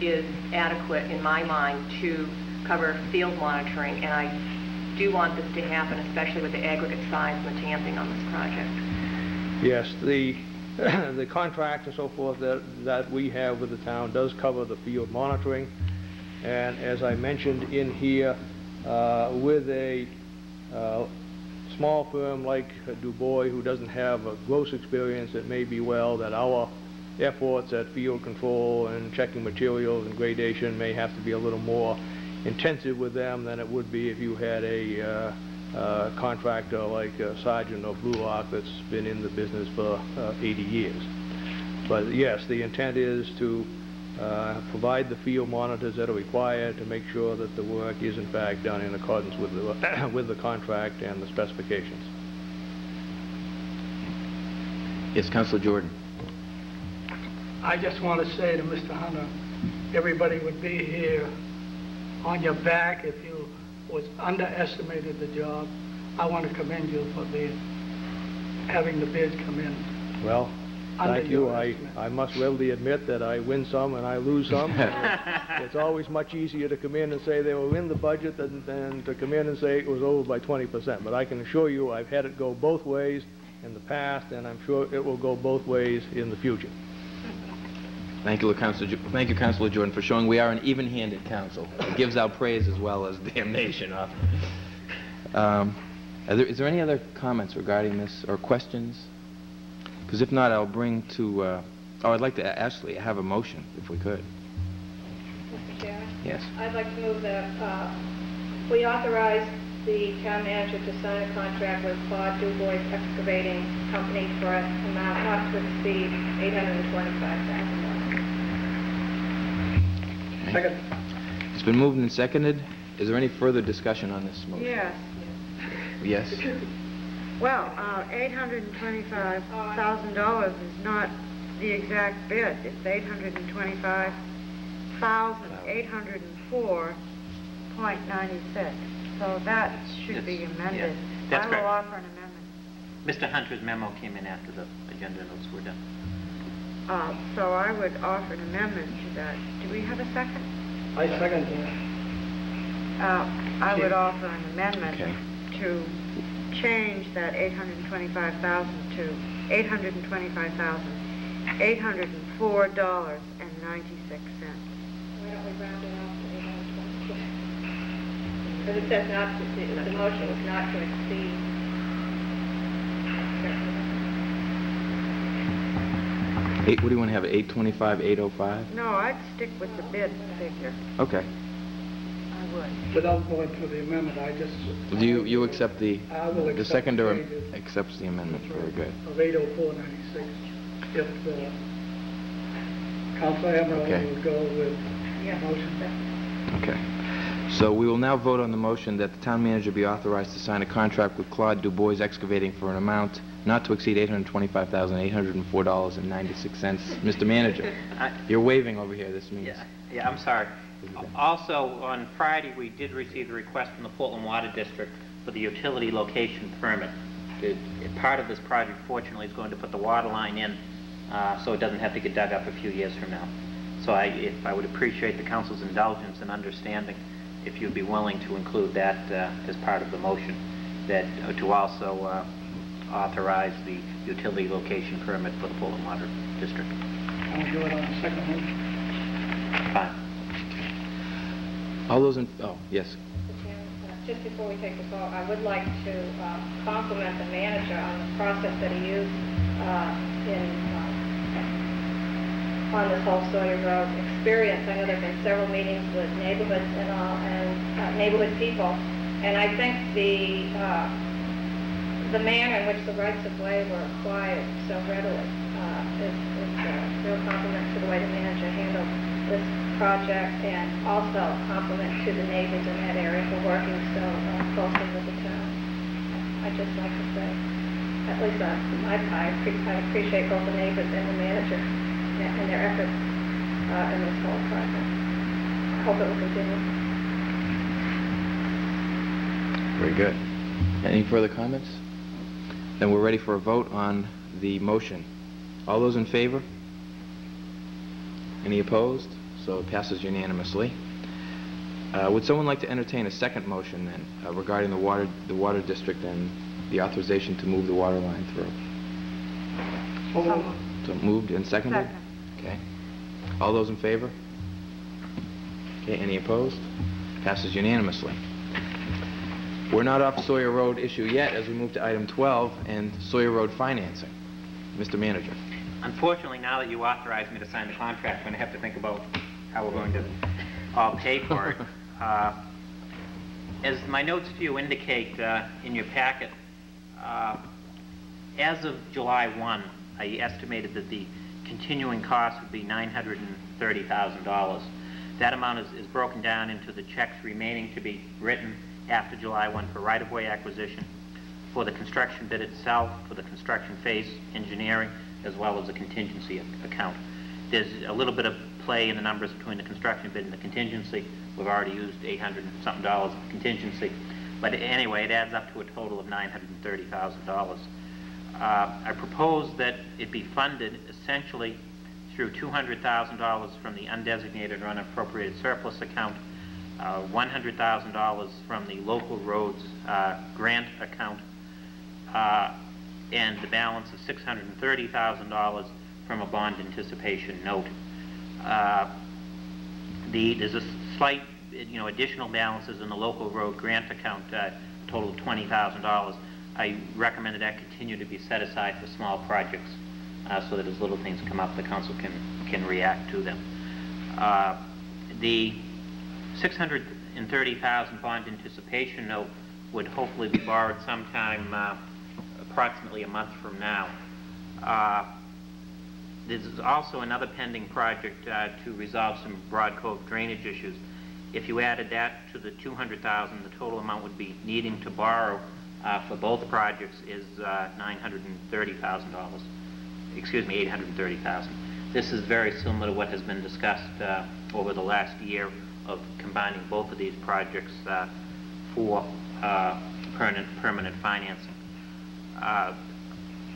is adequate, in my mind, to cover field monitoring, and I do want this to happen, especially with the aggregate size and the tamping on this project. Yes, the, the contract and so forth that, that we have with the town does cover the field monitoring. And as I mentioned in here, uh, with a uh, small firm like Du Bois, who doesn't have a gross experience, it may be well that our efforts at field control and checking materials and gradation may have to be a little more intensive with them than it would be if you had a uh, uh, contractor like uh, Sargent or Blue Lock that's been in the business for uh, 80 years. But yes, the intent is to uh, provide the field monitors that are required to make sure that the work is in fact done in accordance with the, with the contract and the specifications. Yes, Councilor Jordan. I just want to say to Mr. Hunter, everybody would be here on your back if you was underestimated the job. I want to commend you for being, having the bid come in. Well, thank you. I. I must readily admit that I win some and I lose some. It's always much easier to come in and say they were in the budget than, than to come in and say it was over by 20%. But I can assure you, I've had it go both ways in the past, and I'm sure it will go both ways in the future. Thank you, Councilor, thank you, Councilor Jordan, for showing we are an even-handed council. It gives out praise as well as damnation. huh? Um, there, is there any other comments regarding this, or questions? Because if not, I'll bring to, uh, oh, I'd like to a- actually have a motion, if we could. Mr. Chairman? Yes. I'd like to move that uh, we authorize the town manager to sign a contract with Claude Du Bois Excavating Company for an amount not to exceed $825,000. Second. It's been moved and seconded. Is there any further discussion on this motion? Yes. Yes? Well, uh, $825,000 is not the exact bid. It's $825,804.96. So that should be Yes, amended. yes, that's I will correct. offer an amendment. Mr. Hunter's memo came in after the agenda notes were done. Uh, So I would offer an amendment to that. Do we have a second? I second that. Uh, I would offer an amendment Okay. to change that 825,000 to $825,804.96. Why don't we round it off to 826? Because it says not to, the the motion was not to exceed. Eight, what do you want to have, 825, 805? No, I'd stick with the bid figure. Okay. I would. Without going through the amendment, I just... Do you, you accept the, I will the accept seconder the changes. accepts the amendment? Very good. Of 80496. If uh, Council Emerald Okay. will go with Yeah. motion. Okay. So we will now vote on the motion that the town manager be authorized to sign a contract with Claude Dubois Excavating for an amount not to exceed $825,804.96. Mr. Manager, I- you're waving over here, this means... Yeah, yeah, I'm sorry. Also, on Friday, we did receive a request from the Portland Water District for the utility location permit. The- Part of this project, fortunately, is going to put the water line in, uh, so it doesn't have to get dug up a few years from now. So I, if, I would appreciate the council's indulgence and understanding, if you'd be willing to include that uh, as part of the motion, that, uh, to also uh, authorize the utility location permit for the Portland Water District. I'll do it on the second motion. Fine. All those in, oh, yes. Mr. Chairman, uh, Just before we take the vote, I would like to uh, compliment the manager on the process that he used uh, in, uh, on this whole Sawyer Road experience. I know there've been several meetings with neighborhoods and all, and uh, neighborhood people, and I think the, uh, the manner in which the rights of way were acquired so readily uh, is is a real compliment to the way the manager handled this project and also a compliment to the neighbors in that area for working so uh, closely with the town. I'd just like to say, at least on my part, I appreciate both the neighbors and the manager and and their efforts uh, in this whole project. I hope it will continue. Very good. Any further comments? Then we're ready for a vote on the motion. All those in favor? Any opposed? So it passes unanimously. Uh, Would someone like to entertain a second motion then uh, regarding the water, the water district and the authorization to move the water line through? So moved and seconded? Second. Okay. All those in favor? Okay, any opposed? Passes unanimously. We're not off Sawyer Road issue yet as we move to item 12 and Sawyer Road financing. Mr. Manager. Unfortunately, now that you authorized me to sign the contract, I'm going to have to think about how we're going to all pay for it. Uh, As my notes to you indicate uh, in your packet, uh, as of July 1, I estimated that the continuing cost would be $930,000. That amount is is broken down into the checks remaining to be written after July 1 for right-of-way acquisition, for the construction bid itself, for the construction phase engineering, as well as the contingency account. There's a little bit of play in the numbers between the construction bid and the contingency. We've already used 800 and something dollars of contingency. But anyway, it adds up to a total of $930,000. Uh, I propose that it be funded essentially through $200,000 from the undesignated or unappropriated surplus account, uh, $100,000 from the local roads uh, grant account, uh, and the balance of $630,000 from a bond anticipation note. Uh, The, there's a slight, you know, additional balances in the local road grant account, uh, total of $20,000. I recommend that that continue to be set aside for small projects, uh, so that as little things come up, the council can, can react to them. The 630,000 bond anticipation note would hopefully be borrowed sometime uh, approximately a month from now. Uh, There's also another pending project uh, to resolve some Broad Cove drainage issues. If you added that to the 200,000, the total amount would be needing to borrow uh, for both projects is uh, $930,000. Excuse me, 830,000. This is very similar to what has been discussed uh, over the last year of combining both of these projects uh, for uh, permanent, permanent financing. Uh,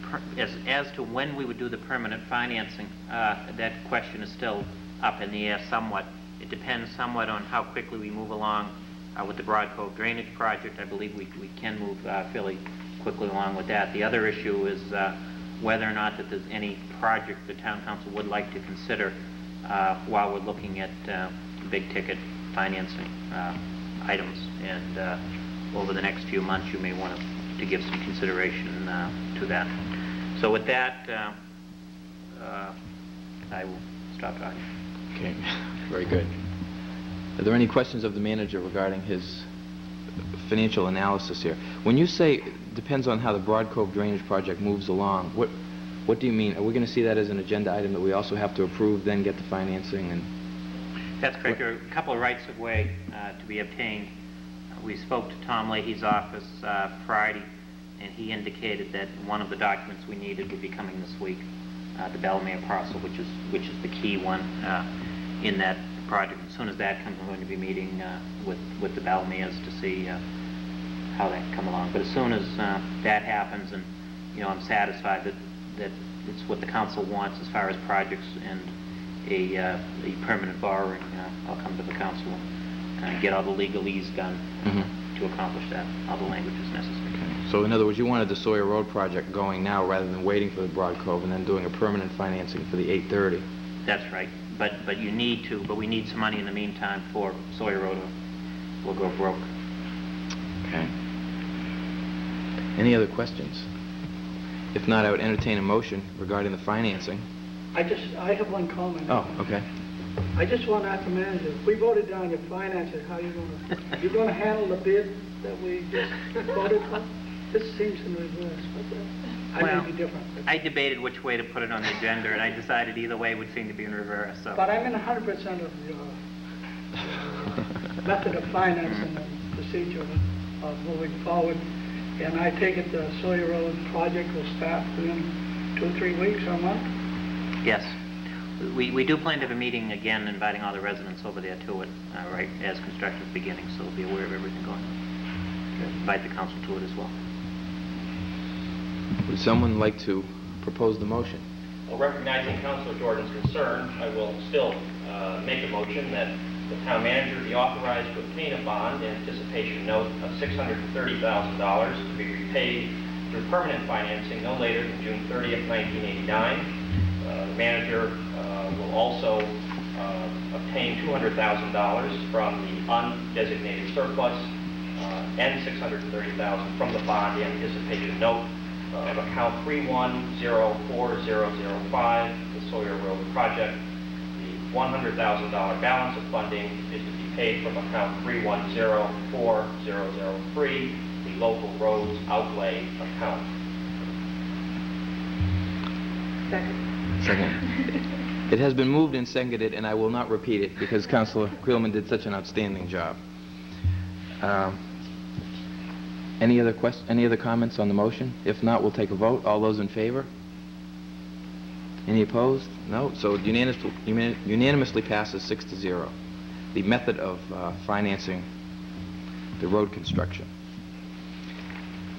per- As, as to when we would do the permanent financing, uh, that question is still up in the air somewhat. It depends somewhat on how quickly we move along uh, with the Broad Cove Drainage Project. I believe we, we can move uh, fairly quickly along with that. The other issue is whether or not that there's any project the town council would like to consider while we're looking at uh, big-ticket financing uh, items. And uh, over the next few months, you may want to to give some consideration uh, to that. So with that, uh, uh, I will stop talking. Okay, very good. Are there any questions of the manager regarding his financial analysis here? When you say depends on how the Broad Cove Drainage Project moves along, what, what do you mean? Are we going to see that as an agenda item that we also have to approve, then get the financing and? That's correct. There are a couple of rights of way uh, to be obtained. Uh, We spoke to Tom Leahy's office uh, Friday, and he indicated that one of the documents we needed would be coming this week, uh, the Bellemere parcel, which is, which is the key one uh, in that project. As soon as that comes, I'm going to be meeting with, with the Bellemeres to see how that come along. But as soon as that happens, and, you know, I'm satisfied that, that it's what the council wants as far as projects and a, uh, a permanent borrowing, uh, I'll come to the council and uh, get all the legalese done Mhm. to accomplish that, all the language is necessary. Okay. So in other words, you wanted the Sawyer Road project going now rather than waiting for the Broad Cove and then doing a permanent financing for the 830? That's right, but, but you need to, but we need some money in the meantime for Sawyer Road, or we'll go broke. Okay. Any other questions? If not, I would entertain a motion regarding the financing. I just, I have one comment. Oh, okay. I just want to ask the manager, if we voted down your finances, how you gonna, you gonna handle the bid that we just voted on? This seems in reverse, but, uh, I Well, may be different. I debated which way to put it on the agenda, and I decided either way would seem to be in reverse, so. But I'm in hundred percent of your uh, method of financing and procedure of- of moving forward. And I take it the Sawyer Road project will start within two, three weeks or a month? Yes. We, we do plan to have a meeting again, inviting all the residents over there to it, uh, right, as construction's beginning, so they'll be aware of everything going on. Invite the council to it as well. Would someone like to propose the motion? Well, recognizing Councilor Jordan's concern, I will still uh, make a motion that the town manager be authorized to obtain a bond and anticipation note of $630,000 to be repaid through permanent financing no later than June 30th, 1989. Uh, The manager uh, will also uh, obtain $200,000 from the undesignated surplus and $630,000 from the bond anticipated note of account 3104005, the Sawyer Road project. The $100,000 balance of funding is to be paid from account 3104003, the local roads outlay account. Second. Second. It has been moved and seconded, and I will not repeat it because Councilor Creelman did such an outstanding job. Um, Any other quest, any other comments on the motion? If not, we'll take a vote. All those in favor? Any opposed? No? So unanimously unanimously passes six to zero. The method of uh, financing the road construction.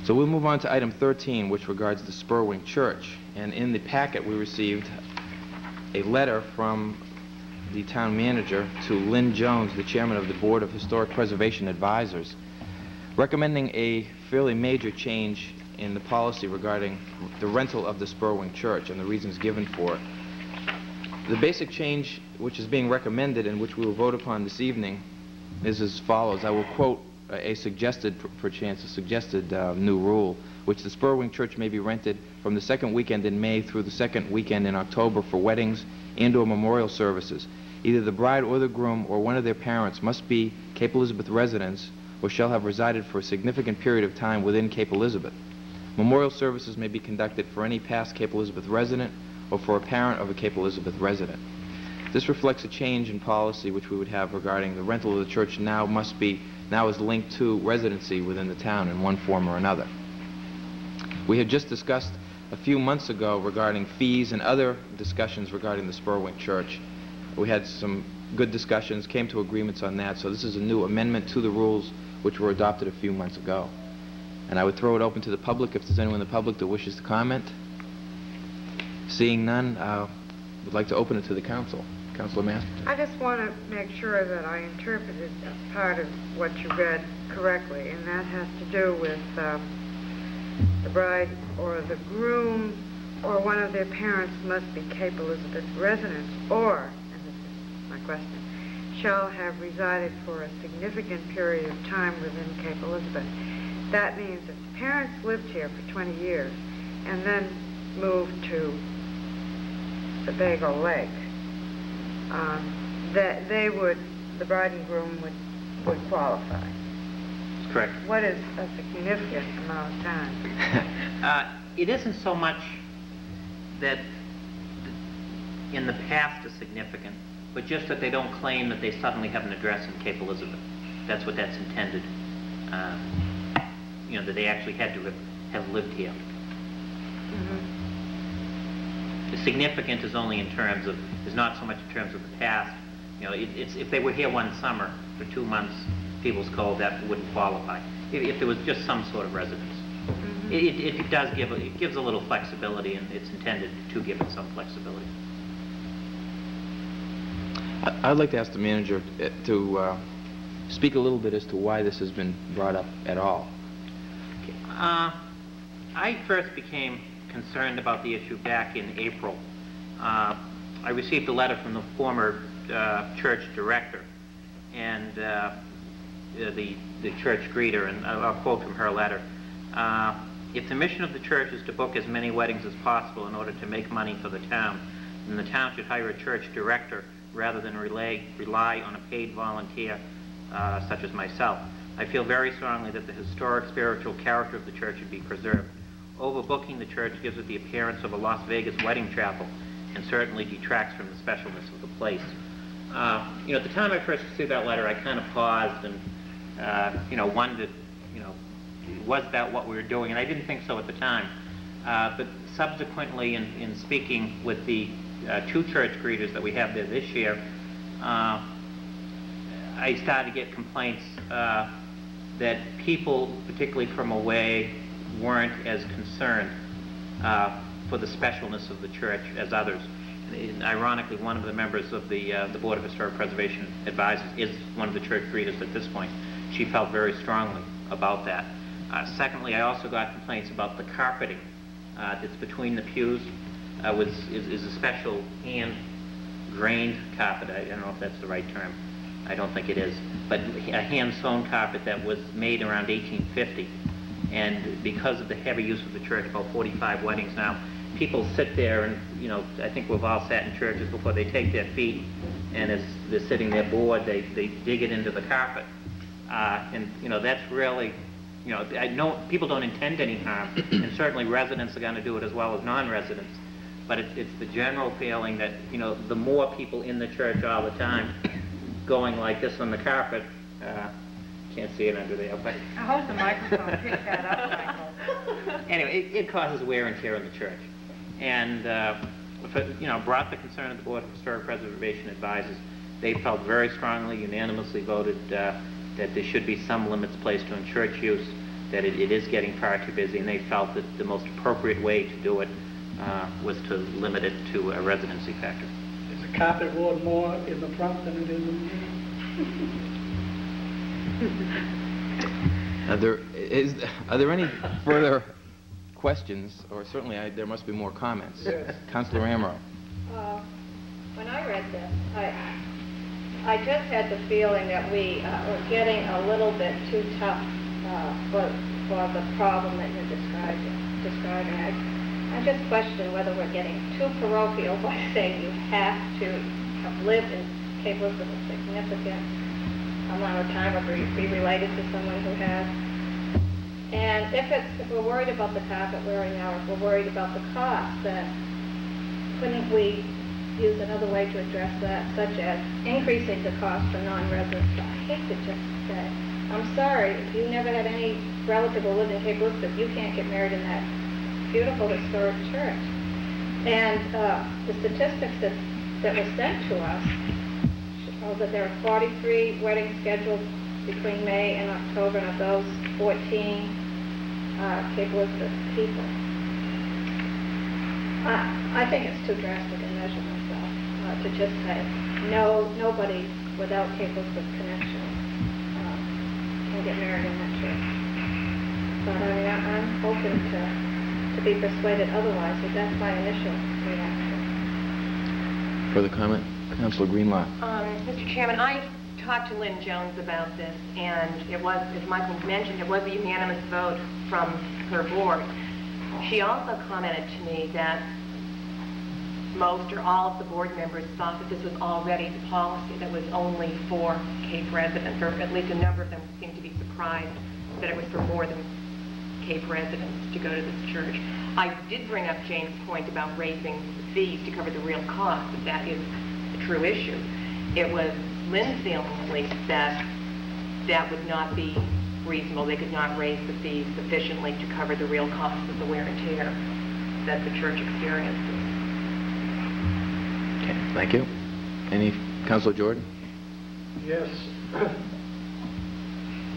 So we'll move on to item 13, which regards the Spurwink Church. And in the packet, we received a letter from the town manager to Lynn Jones, the chairman of the Board of Historic Preservation Advisors, recommending a fairly major change in the policy regarding the rental of the Spurwink Church and the reasons given for it. The basic change which is being recommended and which we will vote upon this evening is as follows. I will quote a suggested, perchance, a suggested uh, new rule, which the Spurwink Church may be rented from the second weekend in May through the second weekend in October for weddings and/or memorial services. Either the bride or the groom or one of their parents must be Cape Elizabeth residents or shall have resided for a significant period of time within Cape Elizabeth. Memorial services may be conducted for any past Cape Elizabeth resident or for a parent of a Cape Elizabeth resident. This reflects a change in policy which we would have regarding the rental of the church now must be, now is linked to residency within the town in one form or another. We had just discussed a few months ago regarding fees and other discussions regarding the Spurwink Church. We had some good discussions, came to agreements on that, so this is a new amendment to the rules which were adopted a few months ago. And I would throw it open to the public if there's anyone in the public that wishes to comment. Seeing none, uh, would like to open it to the council. Councilor Masterson. I just want to make sure that I interpreted part of what you read correctly, and that has to do with um, the bride or the groom or one of their parents must be Cape Elizabeth residents or, and this is my question, shall have resided for a significant period of time within Cape Elizabeth. That means if the parents lived here for 20 years and then moved to the Sebago Lake, um, that they would, the bride and groom would, would qualify. Correct. What is a significant amount of time? Uh, It isn't so much that in the past is significant, but just that they don't claim that they suddenly have an address in Cape Elizabeth. That's what that's intended. Uh, You know, that they actually had to have- lived here. The significant is only in terms of, is not so much in terms of the past. You know, it- it's, if they were here one summer for two months, Peabbles Cove, that wouldn't qualify. If, if there was just some sort of residence. It, it it does give, a- it gives a little flexibility, and it's intended to give it some flexibility. I- I'd like to ask the manager uh, to uh, speak a little bit as to why this has been brought up at all. Uh, I first became concerned about the issue back in April. Uh, I received a letter from the former uh, church director and uh, the, the church greeter, and I'll quote from her letter. Uh, If the mission of the church is to book as many weddings as possible in order to make money for the town, then the town should hire a church director rather than rely, rely on a paid volunteer uh, such as myself. I feel very strongly that the historic spiritual character of the church should be preserved. overbooking the church gives it the appearance of a Las Vegas wedding chapel and certainly detracts from the specialness of the place. Uh, You know, at the time I first received that letter, I kind of paused and, uh, you know, wondered, you know, was that what we were doing? And I didn't think so at the time. Uh, But subsequently, in, in speaking with the uh, two church greeters that we have there this year, uh, I started to get complaints uh, that people, particularly from away, weren't as concerned uh, for the specialness of the church as others. And ironically, one of the members of the, uh, the Board of Historic Preservation Advisors is one of the church greeters at this point. She felt very strongly about that. Uh, secondly, I also got complaints about the carpeting uh, that's between the pews uh, was, is, is a special hand grained carpet. I, I don't know if that's the right term. I don't think it is. But a hand sewn carpet that was made around 1850. And because of the heavy use of the church, about 45 weddings now, people sit there and, you know, I think we've all sat in churches before, they take their feet and as they're sitting there bored, they, they dig it into the carpet. Uh, and, you know, that's really, you know, I know people don't intend any harm, and certainly residents are going to do it as well as non-residents. But it, it's the general feeling that, you know, the more people in the church all the time going like this on the carpet, uh, can't see it under there, but I hope the microphone picked that up, Michael. anyway, it, it causes wear and tear in the church. And, uh, for- you know, brought the concern of the Board of Historic Preservation Advisors. They felt very strongly, unanimously voted uh, that there should be some limits placed on church use, that it, it is getting far too busy, and they felt that the most appropriate way to do it uh, was to limit it to a residency factor. Is the carpet worn more in the front than it is in the Are there, is, are there any further questions, or certainly I, there must be more comments? Yes. Councilor Amero. Uh, When I read this, I, I just had the feeling that we uh, were getting a little bit too tough uh, for, for the problem that you're describing. describing. I, I just question whether we're getting too parochial by saying you have to have lived in Cape Elizabeth a significant amount of time or be related to someone who has. And if it's, if we're worried about the wearing out, if we're worried about the cost, then couldn't we use another way to address that, such as increasing the cost for non-residents? I hate to just say, I'm sorry, if you never had any relative who lived in Cape Elizabeth, you can't get married in that beautiful historic church. And uh, the statistics that, that were sent to us show that there are 43 weddings scheduled between May and October, and of those, 14 uh, Cape Elizabeth people. I, I think it's too drastic a measure uh, to just say, no, nobody without Cape Elizabeth connection uh, can get married in that church. But I mean, I- I'm hoping to, to be persuaded otherwise, but that's my initial reaction. Further comment? Councilor Greenlaw. Um, Mr. Chairman, I talked to Lynn Jones about this, and it was, as Michael mentioned, it was a unanimous vote from her board. She also commented to me that most or all of the board members thought that this was already the policy that was only for Cape residents, or at least a number of them seemed to be surprised that it was for more than Cape residents to go to this church. I did bring up Jane's point about raising the fees to cover the real cost, that that is a true issue. It was at least, that that would not be reasonable. They could not raise the fees sufficiently to cover the real cost of the wear and tear that the church experiences. Thank you. Any, Councilor Jordan? Yes.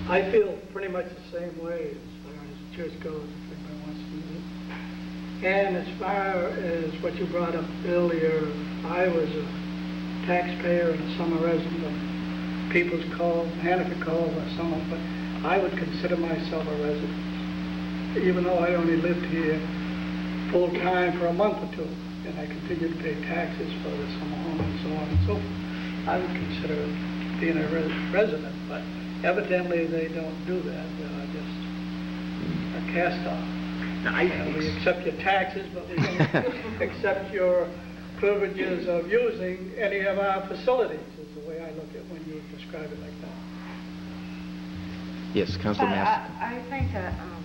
I feel pretty much the same way as far as the church goes, if anybody wants to use it. And as far as what you brought up earlier, I was a taxpayer and a summer resident of Peabbles Cove, Hannaford Cove, or Summer, but I would consider myself a resident, even though I only lived here full-time for a month or two, and I continued to pay taxes for the summer home and so on and so forth. I would consider it being a res- resident, but evidently they don't do that. They're just a cast off. Uh, We accept your taxes, but we don't accept your privileges of using any of our facilities, is the way I look at when you describe it like that. Yes, Councilor But Master. I, I think that, um,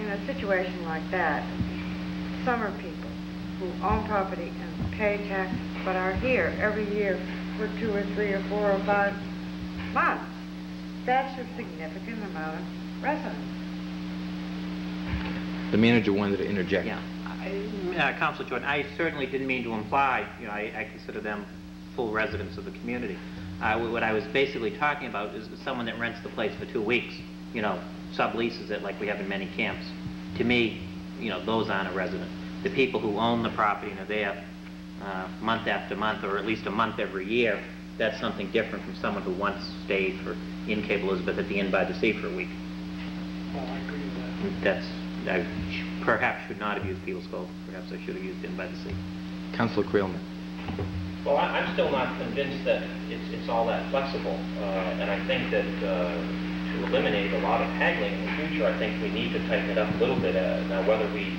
in a situation like that, summer people who own property and pay taxes but are here every year for two or three or four or five months, that's a significant amount of residents. The manager wanted to interject. Yeah. I- uh, Counselor Jordan, I certainly didn't mean to imply, you know, I I consider them full residents of the community. Uh, What I was basically talking about is someone that rents the place for two weeks, you know, subleases it like we have in many camps. To me, you know, those aren't a resident. The people who own the property and are there uh, month after month, or at least a month every year, that's something different from someone who once stayed for, in Cape Elizabeth at the Inn by the Sea for a week. Well, I agree with that. That's, I perhaps should not have used Beals Cove, perhaps I should have used Inn by the Sea. Councilor Creelman. Well, I- I'm still not convinced that it's, it's all that flexible, uh, and I think that uh, to eliminate a lot of haggling in the future, I think we need to tighten it up a little bit. Uh, Now, whether we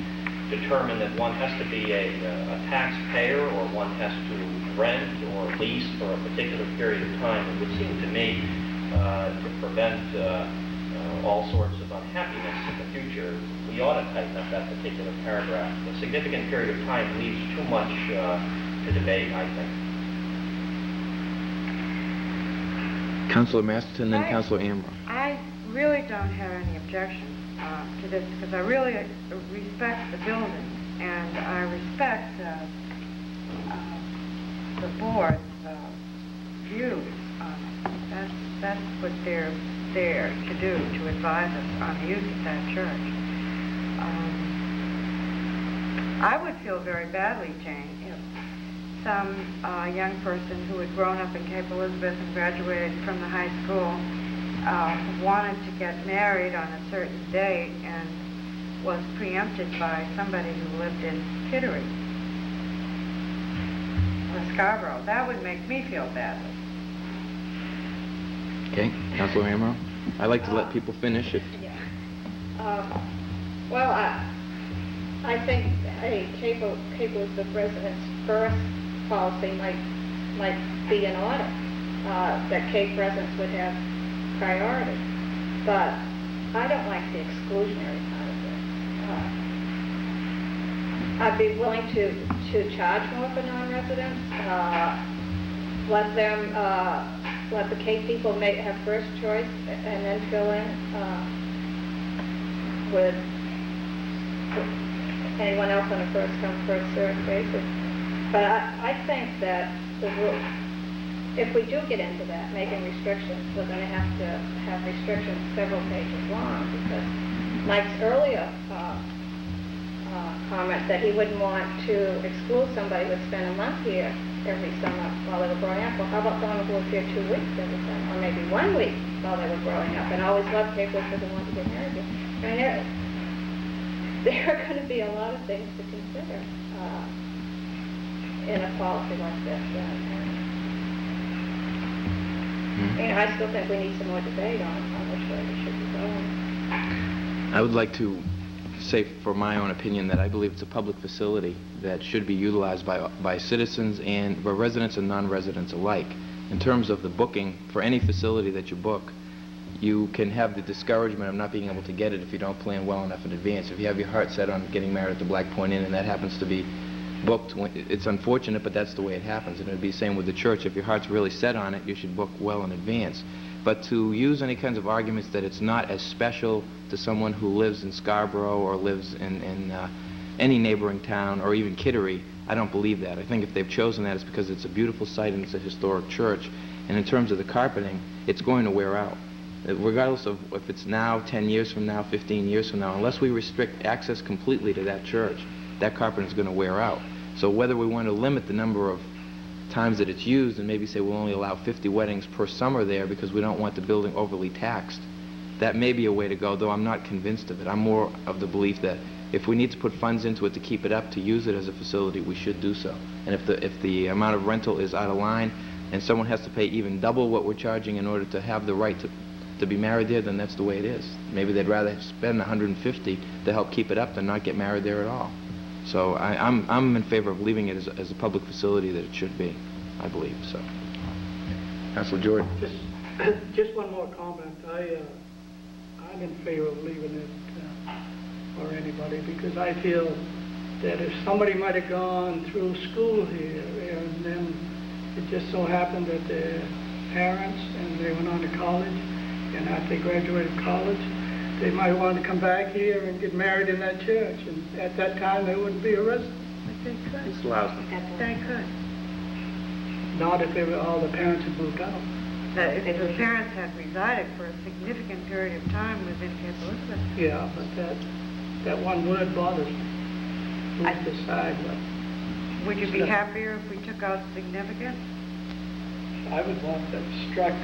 determine that one has to be a, uh, a taxpayer, or one has to rent or lease for a particular period of time, it would seem to me uh, to prevent uh, uh, all sorts of unhappiness in the future, we ought to tighten up that particular paragraph. A significant period of time leaves too much uh, to debate, I think. Councilor Masterson, then Right. Councilor Ambrose. I really don't have any objection uh, to this because I really respect the building and I respect uh, uh, the board's views on it. That's, that's what they're there to do, to advise us on the use of that church. Um, I would feel very badly, Jane, if some uh, young person who had grown up in Cape Elizabeth and graduated from the high school uh, wanted to get married on a certain date and was preempted by somebody who lived in Kittery or Scarborough. That would make me feel badly. Okay, Councilor Ambrose. I like to let people finish if, Yeah. Um, Well, I, I think a Cape, El- Cape Elizabeth residents first policy might, might be in order, uh, that Cape residents would have priority. But I don't like the exclusionary part of it. Uh, I'd be willing to, to charge more for non-residents, uh, let them, uh, let the Cape people make, have first choice and then fill in, uh, with anyone else on a first come, first served basis. But I, I think that the rule, if we do get into that, making restrictions, we're gonna have to have restrictions several pages long, because Mike's earlier, uh, uh, comment that he wouldn't want to exclude somebody who would spend a month here every summer while they were growing up. Well, how about someone who was here two weeks every summer, or maybe one week while they were growing up, and always loved Cape because they wanted to get married here? I mean, there, there are gonna be a lot of things to consider, uh, in a policy like this. and- and, You know, I still think we need some more debate on, on which way we should be going. I would like to say for my own opinion that I believe it's a public facility that should be utilized by, by citizens and by residents and non-residents alike. In terms of the booking, for any facility that you book, you can have the discouragement of not being able to get it if you don't plan well enough in advance. If you have your heart set on getting married at the Black Point Inn and that happens to be booked, it's unfortunate, but that's the way it happens. And it'd be the same with the church. If your heart's really set on it, you should book well in advance. But to use any kinds of arguments that it's not as special to someone who lives in Scarborough or lives in, in uh, any neighboring town or even Kittery, I don't believe that. I think if they've chosen that, it's because it's a beautiful site and it's a historic church. And in terms of the carpeting, it's going to wear out. Regardless of if it's now, 10 years from now, 15 years from now, unless we restrict access completely to that church, that carpet is going to wear out. So whether we want to limit the number of times that it's used and maybe say we'll only allow 50 weddings per summer there because we don't want the building overly taxed, that may be a way to go, though I'm not convinced of it. I'm more of the belief that if we need to put funds into it to keep it up, to use it as a facility, we should do so. And if the, if the amount of rental is out of line and someone has to pay even double what we're charging in order to have the right to, to be married there, then that's the way it is. Maybe they'd rather spend 150 to help keep it up than not get married there at all. So I, I'm, I'm in favor of leaving it as, a- as a public facility that it should be, I believe, so. Councilor Jordan. Just, just one more comment. I, uh, I'm in favor of leaving it, uh, or anybody, because I feel that if somebody might have gone through school here, and then it just so happened that their parents, and they went on to college, and after they graduated college, they might want to come back here and get married in that church, and at that time, they wouldn't be arrested. But they could. This allows them. They could. Not if they were, all the parents had moved out. That if the parents had resided for a significant period of time within Cape Elizabeth. Yeah, but that, that one word bothers me. Who's decide what? Would you be happier if we took out significant? I would want that struck,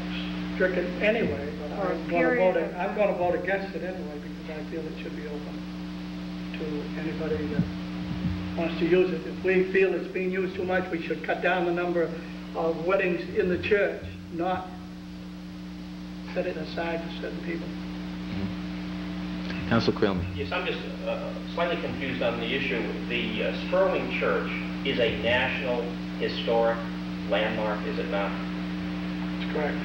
stricken anyway, but Or a I'm gonna period vote, I'm gonna vote against it anyway, because I feel it should be open to anybody that wants to use it. If we feel it's being used too much, we should cut down the number of weddings in the church, not set it aside for certain people. Council Creelman. Yes, I'm just uh, slightly confused on the issue. The uh, Spurwink Church is a national historic landmark, is it not? That's correct.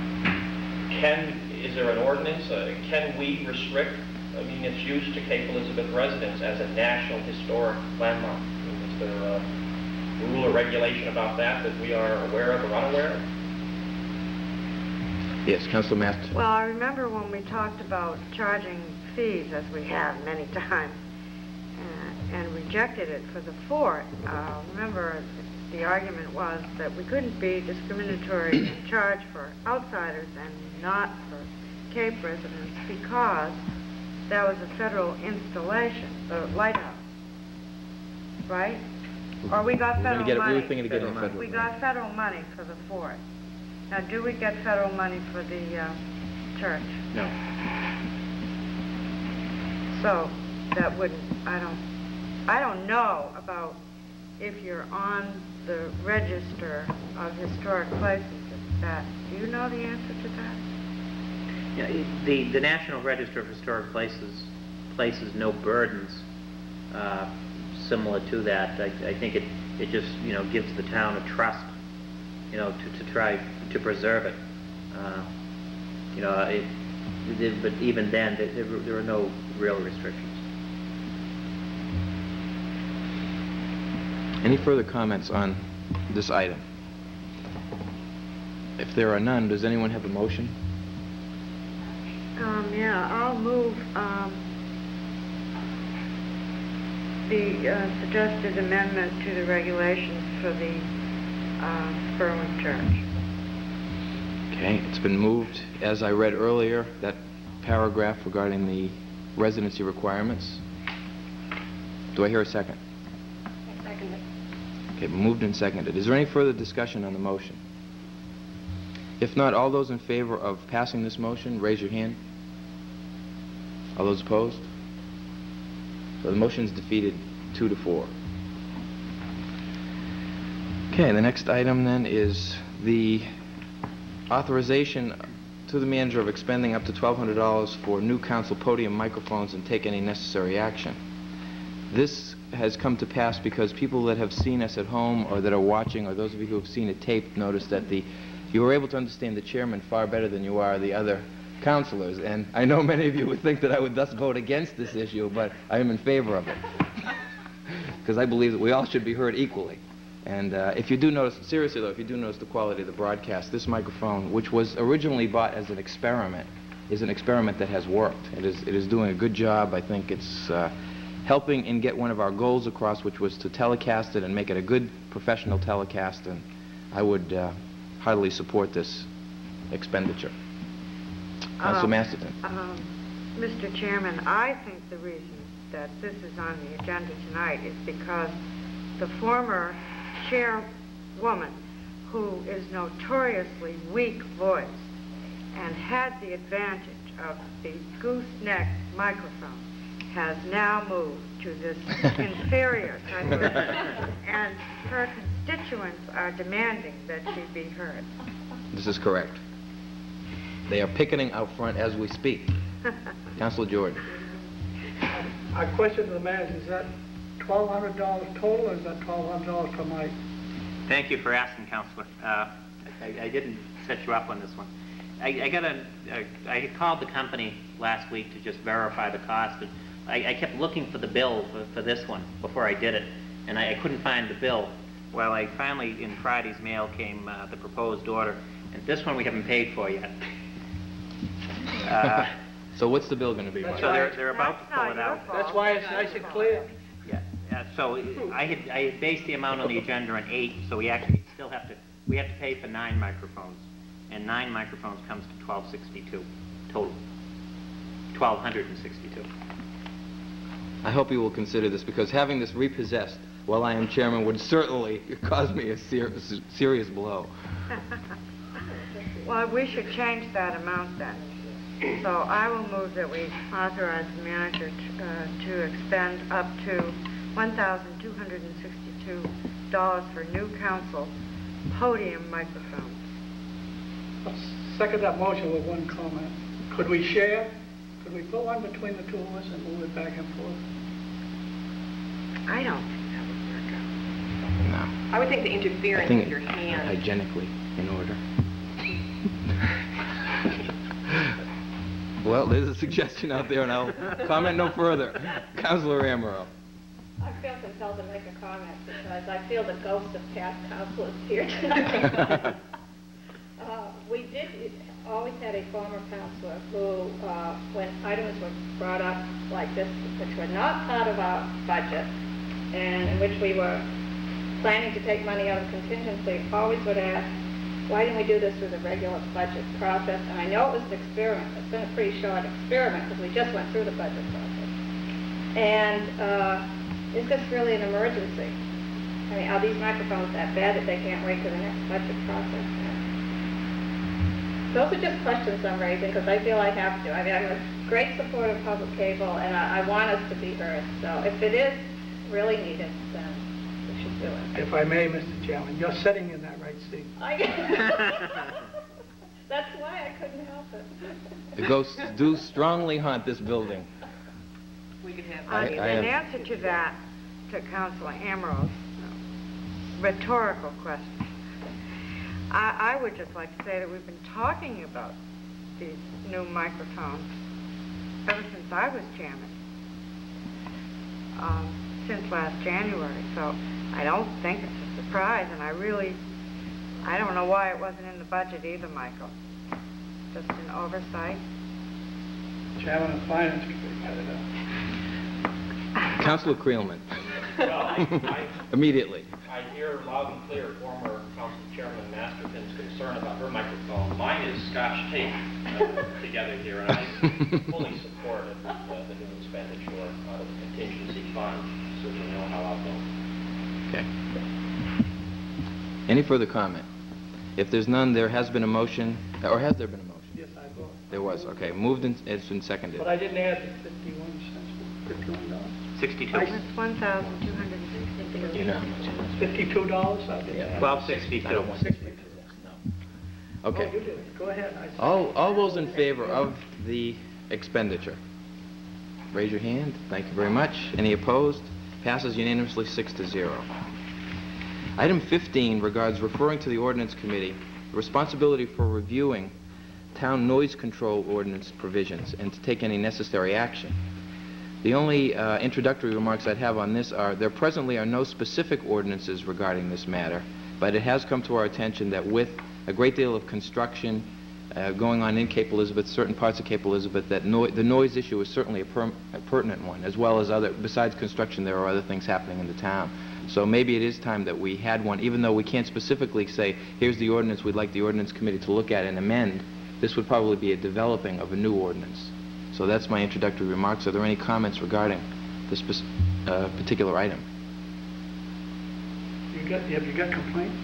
Can, is there an ordinance, uh, can we restrict, I mean, its use to Cape Elizabeth residents as a national historic landmark? I mean, Is there a rule or regulation about that that we are aware of or unaware of? Yes, Council Masterson. Well, I remember when we talked about charging fees, as we have many times, uh, and rejected it for the fort. Uh, remember, the argument was that we couldn't be discriminatory and charge for outsiders and not for Cape residents because that was a federal installation, the lighthouse, right? Or we got We're federal get it- we were money. thinking of getting federal We got federal money for the fort. Now, do we get federal money for the uh, church? No. So, that wouldn't, I don't, I don't know about if you're on the register of historic places, that, do you know the answer to that? Yeah, The, the National Register of Historic Places places no burdens uh, similar to that. I, I think it, it just, you know, gives the town a trust, you know, to, to try to preserve it. Uh, You know, it, it- but even then, there, there no real restrictions. Any further comments on this item? If there are none, does anyone have a motion? Um, yeah, I'll move, um, the uh, suggested amendment to the regulations for the, uh, Berlin Church. Okay, it's been moved, as I read earlier, that paragraph regarding the residency requirements. Do I hear a second? Okay, moved and seconded. Is there any further discussion on the motion? If not, all those in favor of passing this motion, raise your hand. All those opposed? So the motion is defeated two to four. Okay, the next item then is the authorization to the manager of expending up to $1,200 for new council podium microphones and take any necessary action. This has come to pass because people that have seen us at home or that are watching, or those of you who have seen it taped, notice that the, you were able to understand the chairman far better than you are the other councilors. And I know many of you would think that I would thus vote against this issue, but I am in favor of it. Because I believe that we all should be heard equally. And uh, if you do notice, seriously though, if you do notice the quality of the broadcast, this microphone, which was originally bought as an experiment, is an experiment that has worked. It is, it is doing a good job. I think it's uh, helping and get one of our goals across, which was to telecast it and make it a good professional telecast. And I would uh, heartily support this expenditure. Council Um, Masterson. Um, Mr. Chairman, I think the reason that this is on the agenda tonight is because the former chairwoman, who is notoriously weak-voiced and had the advantage of the gooseneck microphone, has now moved to this inferior type of, and her constituents are demanding that she be heard. This is correct. They are picketing out front as we speak. Councilor Jordan. My question to the manager, is that twelve hundred dollars total, or is that twelve hundred dollars per mic? Thank you for asking, Counselor. Uh, I I didn't set you up on this one. I I got a, a- I called the company last week to just verify the cost, and I, I kept looking for the bill for, for this one before I did it, and I, I couldn't find the bill. Well, I finally, in Friday's mail came uh, the proposed order, and this one we haven't paid for yet. Uh, So what's the bill going to be, So they're, they're about to pull it out. fault. That's why it's nice and clear. Yeah, yeah, so I had, I had based the amount on the agenda on eight, so we actually still have to, we have to pay for nine microphones. And nine microphones comes to twelve sixty-two total. Twelve hundred and sixty-two. I hope you will consider this, because having this repossessed while I am chairman would certainly cause me a ser- serious blow. Well, we should change that amount then. So I will move that we authorize the manager to, uh, to expend up to $1,262 for new council podium microphones. I'll Second that motion with one comment. Could we share? Could we put one between the two of us and move it back and forth? I don't think that would work out. No. I would think the I interference think with your hand. hygienically in order. Well, there's a suggestion out there, and I'll comment no further. Counselor Amero. I feel compelled to make a comment because I feel the ghost of past council is here tonight. Uh, We did, always had a former counselor who, uh, when items were brought up like this, which were not part of our budget, and in which we were planning to take money out of contingency, always would ask, why didn't we do this through the regular budget process? And I know it was an experiment, it's been a pretty short experiment, because we just went through the budget process. And uh, is this really an emergency? I mean, are these microphones that bad that they can't wait till the next budget process? Those are just questions I'm raising, because I feel I have to. I mean, I'm a great supporter of public cable, and I I want us to be heard. So if it is really needed, then we should do it. If I may, Mr. Chairman, you're sitting in that right seat. I- That's why I couldn't help it. The ghosts do strongly haunt this building. We could have. I- Uh, I In have- answer to that, to Councilor Amero's rhetorical question, I, I would just like to say that we've been talking about these new microphones ever since I was chairman, um, since last January, so I don't think it's a surprise, and I really, I don't know why it wasn't in the budget either, Michael. Just an oversight. Chairman of Finance Committee had it up. Counselor Creelman. Well, I- I- Immediately. I hear loud and clear former Council Chairman Masterson's concern about her microphone. Mine is scotch tape uh, together here, and I fully support it, uh, the new expenditure out of the contingency fund. so you know how I'll vote. Okay. Any further comment? If there's none, there has been a motion, or has there been a motion? Yes, I vote. There was, okay. Moved and it's been seconded. But I didn't add the 51 cents, 51 dollars. Sixty-two. It's one thousand two hundred and sixty-two. You know how much 52 dollars, I didn't. Twelve sixty-two. Oh, Okay. you did, go ahead. I- All, all those in favor of the expenditure? Raise your hand. Thank you very much. Any opposed? Passes unanimously, six to zero. Item 15 regards referring to the ordinance committee the responsibility for reviewing town noise control ordinance provisions and to take any necessary action. The only uh, introductory remarks I'd have on this are, there presently are no specific ordinances regarding this matter, but it has come to our attention that with a great deal of construction uh, going on in Cape Elizabeth, certain parts of Cape Elizabeth, that noi- the noise issue is certainly a, perm- a pertinent one, as well as other, besides construction, there are other things happening in the town. So maybe it is time that we had one, even though we can't specifically say, here's the ordinance we'd like the ordinance committee to look at and amend, this would probably be a developing of a new ordinance. So that's my introductory remarks. Are there any comments regarding this uh, particular item? You got, have you got complaints?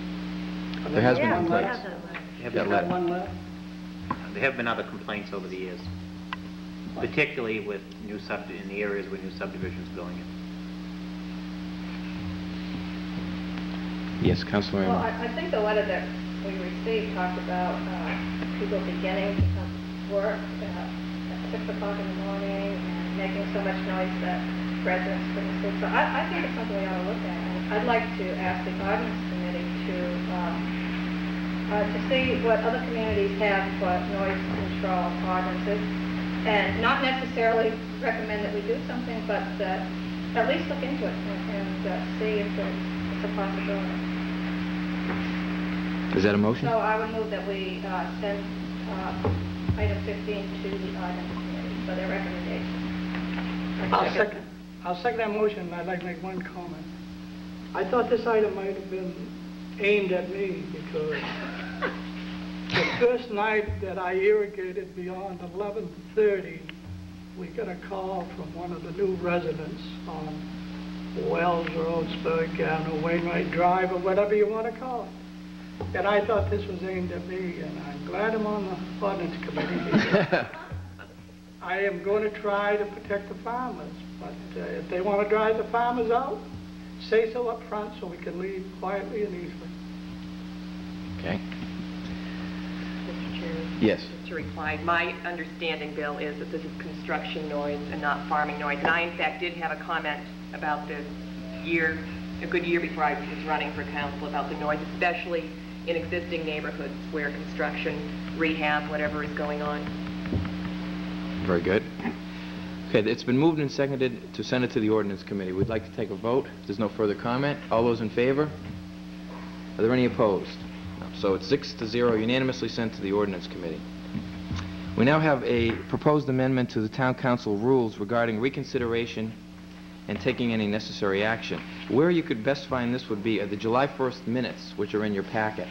Are There has been Yeah, complaints. yeah, have You got letter. one left? there have been other complaints over the years, particularly with new sub, in the areas where new subdivisions are going in. Yes, Councilor Well, I, I think the letter that we received talked about, uh, people beginning to come to work uh, at six o'clock in the morning and making so much noise that residents couldn't sleep. So I, I think it's something we ought to look at. And I'd like to ask the ordinance committee to, um, uh, to see what other communities have for noise control ordinances. and not necessarily recommend that we do something, but uh, at least look into it and and, uh, see if there's- it's a possibility. Is that a motion? So I would move that we uh, send uh, item 15 to the item committee for their recommendation. I'll second, I'll second that motion, and I'd like to make one comment. I thought this item might have been aimed at me because the first night that I irrigated beyond 11:30, we got a call from one of the new residents on Wells Road, Spurwink Avenue, Wainwright Drive, or whatever you want to call it. And I thought this was aimed at me, and I'm glad I'm on the ordinance committee. I am going to try to protect the farmers, but uh, if they want to drive the farmers out, say so up front so we can leave quietly and easily. Okay. Mr. Chairman? Yes. To reply, my understanding, Bill, is that this is construction noise and not farming noise. And I, in fact, did have a comment about this year, a good year before I was running for council, about the noise, especially in existing neighborhoods where construction, rehab, whatever is going on. Very good. Okay, it's been moved and seconded to send it to the ordinance committee. We'd like to take a vote. If there's no further comment, all those in favor? Are there any opposed? So it's six to zero unanimously sent to the ordinance committee. We now have a proposed amendment to the town council rules regarding reconsideration and taking any necessary action. Where you could best find this would be at the July 1st minutes, which are in your packet,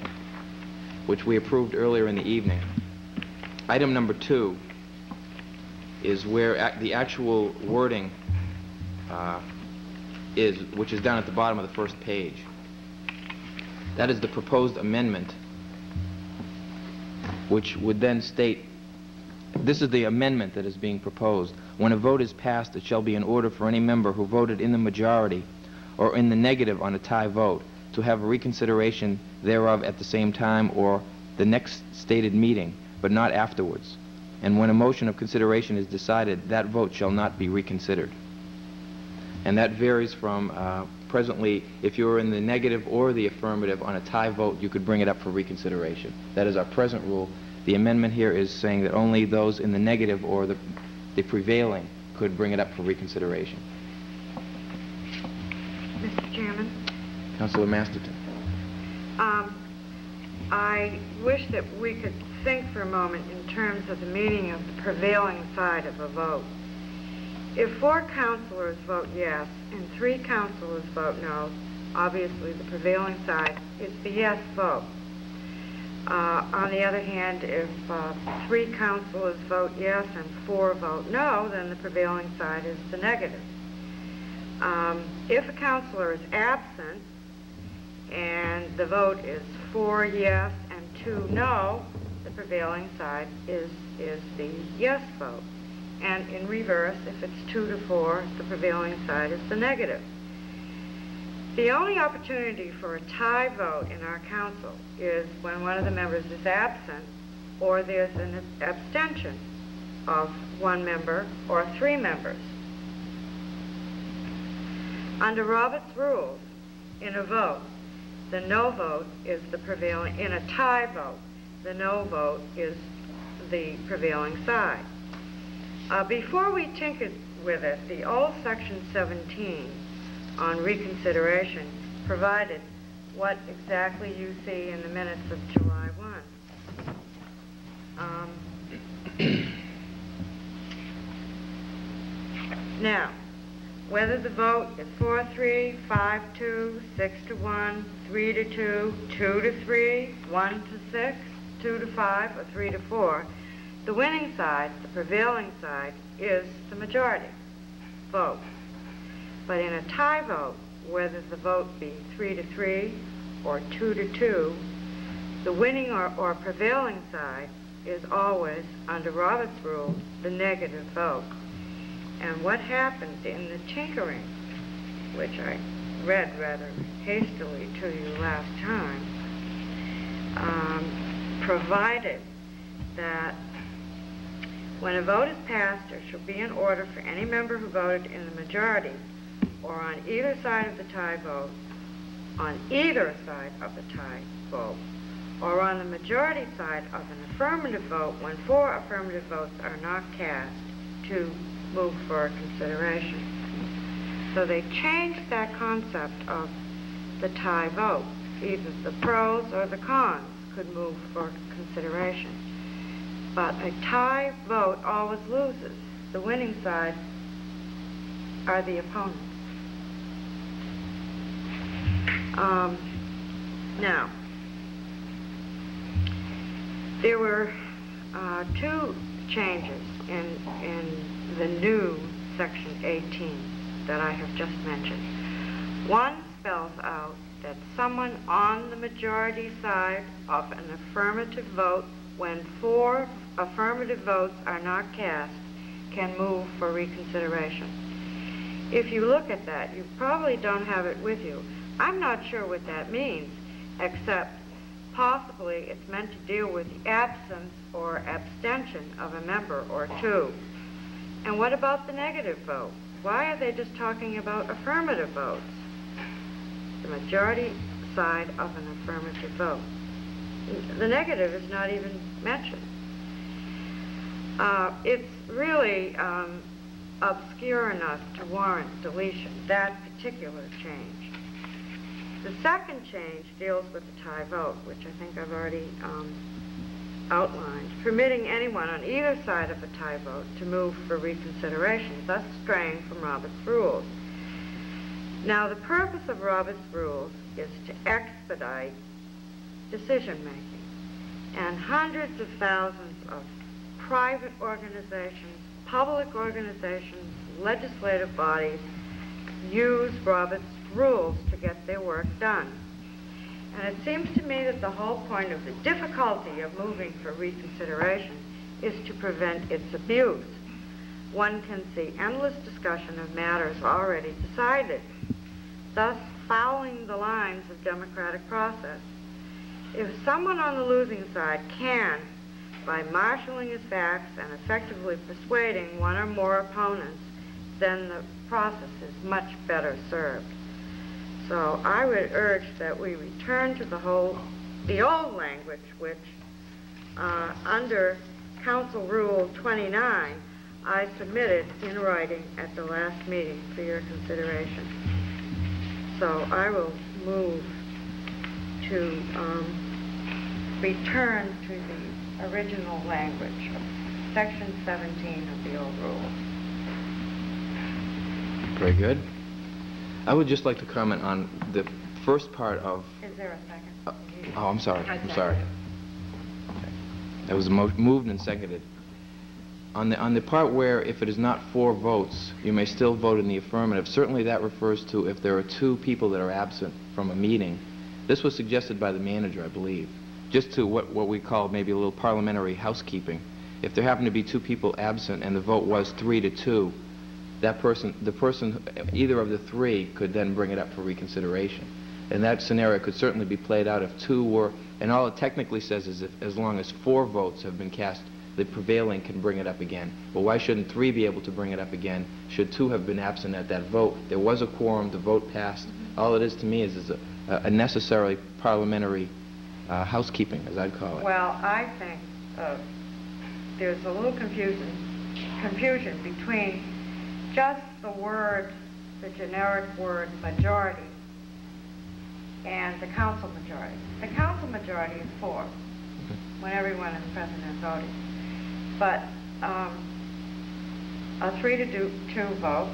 which we approved earlier in the evening. Item number two is where the actual wording uh, is, which is down at the bottom of the first page. That is the proposed amendment, which would then state, this is the amendment that is being proposed. When a vote is passed, it shall be in order for any member who voted in the majority or in the negative on a tie vote to have a reconsideration thereof at the same time or the next stated meeting, but not afterwards. And when a motion of consideration is decided, that vote shall not be reconsidered. And that varies from, uh, presently, if you were in the negative or the affirmative on a tie vote, you could bring it up for reconsideration. That is our present rule. The amendment here is saying that only those in the negative or the the prevailing could bring it up for reconsideration. Mr. Chairman? Councilor Masterson. Um, I wish that we could think for a moment in terms of the meaning of the prevailing side of a vote. If four councilors vote yes and three councilors vote no, obviously the prevailing side is the yes vote. Uh, on the other hand, if uh, three councilors vote yes and four vote no, then the prevailing side is the negative. Um, if a councilor is absent, and the vote is four yes and two no, the prevailing side is, is the yes vote. And in reverse, if it's two to four, the prevailing side is the negative. The only opportunity for a tie vote in our council is when one of the members is absent or there's an abstention of one member or three members. Under Robert's rules, in a vote, the no vote is the prevailing, in a tie vote, the no vote is the prevailing side. Uh, before we tinkered with it, the old section 17 on reconsideration provided what exactly you see in the minutes of July 1. Um, now, whether the vote is 4 3, 5 2, 6 to 1, 3 to 2, 2 to 3, 1 to 6, 2 to 5, or 3 to 4, the winning side, the prevailing side, is the majority vote. But in a tie vote, whether the vote be three to three or two to two, the winning or, or prevailing side is always, under Robert's rule, the negative vote. And what happened in the tinkering, which I read rather hastily to you last time, um, provided that when a vote is passed, there shall be an order for any member who voted in the majority or on either side of the tie vote, on either side of the tie vote, or on the majority side of an affirmative vote when four affirmative votes are not cast to move for consideration. So they changed that concept of the tie vote. Either the pros or the cons could move for consideration. But a tie vote always loses. The winning side are the opponents. Um, now, there were uh, two changes in, in the new section 18 that I have just mentioned. One spells out that someone on the majority side of an affirmative vote, when four affirmative votes are not cast, can move for reconsideration. If you look at that, you probably don't have it with you. I'm not sure what that means, except possibly it's meant to deal with the absence or abstention of a member or two. And what about the negative vote? Why are they just talking about affirmative votes? The majority side of an affirmative vote. The negative is not even mentioned. Uh, it's really um, obscure enough to warrant deletion, that particular change. The second change deals with the tie vote, which I think I've already um, outlined, permitting anyone on either side of a tie vote to move for reconsideration, thus straying from Robert's rules. Now, the purpose of Robert's rules is to expedite decision-making, and hundreds of thousands of private organizations, public organizations, legislative bodies use Robert's rules to get their work done. And it seems to me that the whole point of the difficulty of moving for reconsideration is to prevent its abuse. One can see endless discussion of matters already decided, thus fouling the lines of democratic process. If someone on the losing side can, by marshaling his facts and effectively persuading one or more opponents, then the process is much better served. So I would urge that we return to the whole, the old language, which uh, under Council Rule 29, I submitted in writing at the last meeting for your consideration. So I will move to um, return to the original language of Section 17 of the old rule. Very good. I would just like to comment on the first part of... Is there a second? Uh, Oh, I'm sorry, I'm sorry. That was mo- moved and seconded. On the, on the part where if it is not four votes, you may still vote in the affirmative, certainly that refers to if there are two people that are absent from a meeting. This was suggested by the manager, I believe, just to what, what we call maybe a little parliamentary housekeeping. If there happen to be two people absent and the vote was three to two, that person, the person, either of the three could then bring it up for reconsideration. And that scenario could certainly be played out if two were, and all it technically says is if, as long as four votes have been cast, the prevailing can bring it up again. But why shouldn't three be able to bring it up again? Should two have been absent at that vote? There was a quorum, the vote passed. All it is to me is, is a, a necessary parliamentary uh, housekeeping, as I'd call it. Well, I think uh, there's a little confusion, confusion between just the word, the generic word majority, and the council majority. The council majority is four, when everyone is present and voting. But um, a three to do, two vote,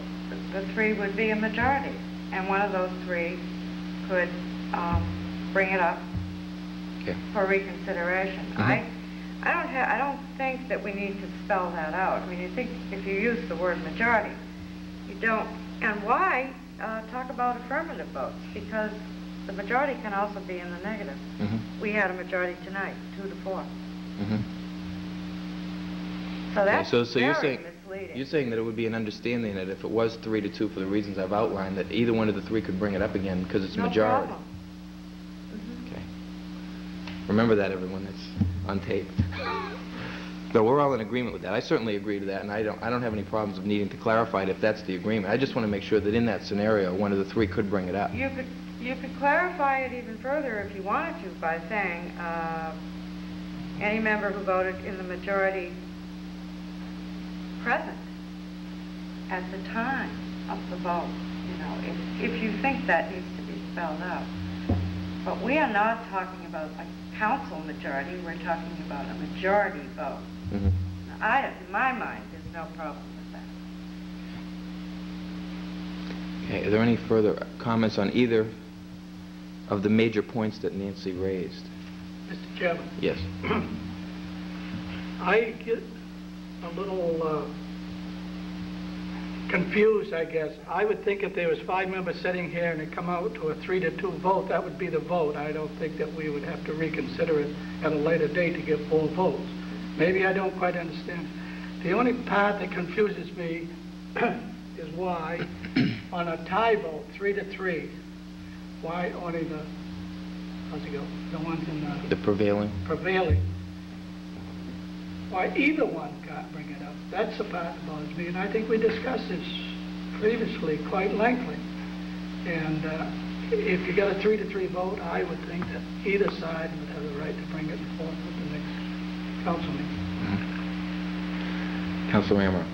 the three would be a majority, and one of those three could um, bring it up Okay. for reconsideration. Mhm. I, I don't ha I don't think that we need to spell that out. I mean, you think if you use the word majority, you don't, and why uh, talk about affirmative votes? Because the majority can also be in the negative. Mhm. We had a majority tonight, two to four. Mhm. So Okay, that's so, so you're saying, misleading. you're saying that it would be an understanding that if it was three to two for the reasons I've outlined, that either one of the three could bring it up again because it's No majority? problem. Mhm. Okay. Remember that, everyone, that's on tape. So we're all in agreement with that. I certainly agree to that, and I don't, I don't have any problems of needing to clarify it if that's the agreement. I just want to make sure that in that scenario, one of the three could bring it up. You could, You could clarify it even further if you wanted to by saying, uh, any member who voted in the majority present at the time of the vote, you know, if, if you think that needs to be spelled out. But we are not talking about a council majority, we're talking about a majority vote. Mhm. I, in my mind, there's no problem with that. Okay, are there any further comments on either of the major points that Nancy raised? Mr. Chairman, Yes. I get a little uh, confused, I guess. I would think if there was five members sitting here and it come out to a three to two vote, that would be the vote. I don't think that we would have to reconsider it at a later date to get full votes. Maybe I don't quite understand. The only part that confuses me is why, on a tie vote, three to three, why only the, how's it go, the ones in the The prevailing? prevailing. Why either one can't bring it up. That's the part that bothers me, and I think we discussed this previously quite lengthily. And uh, if you got a three to three vote, I would think that either side would have the right to bring it forth at the next council meeting. Councilor Amero?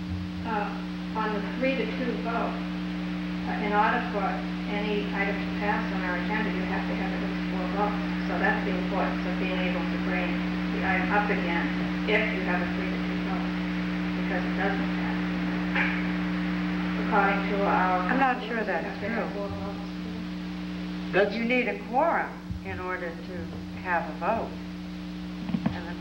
Uh, On the three to two vote, uh, in order for any item to pass on our agenda, you have to have at least four votes. So that's the importance of being able to bring the item up again if you have a three to two vote, because it doesn't pass. According to our... I'm not sure that's you have true. four. That's, You need a quorum in order to have a vote.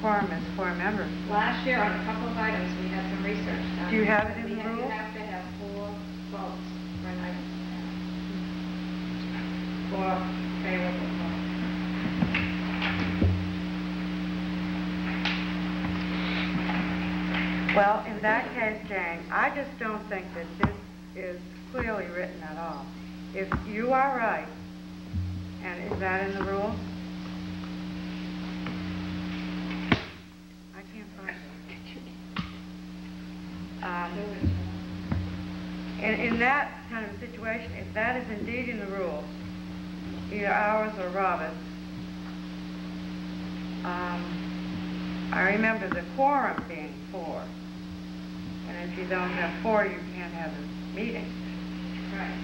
And the quorum is four members. Last year, on a couple of items, we had some research done. Do you have it in We the have- You have to have four votes for an item. Four favorable votes. Well, in that case, Jane, I just don't think that this is clearly written at all. If you are right, and is that in the rules? Um, In, in that kind of situation, if that is indeed in the rules, either ours or Robert's, um, I remember the quorum being four. And if you don't have four, you can't have a meeting. Right.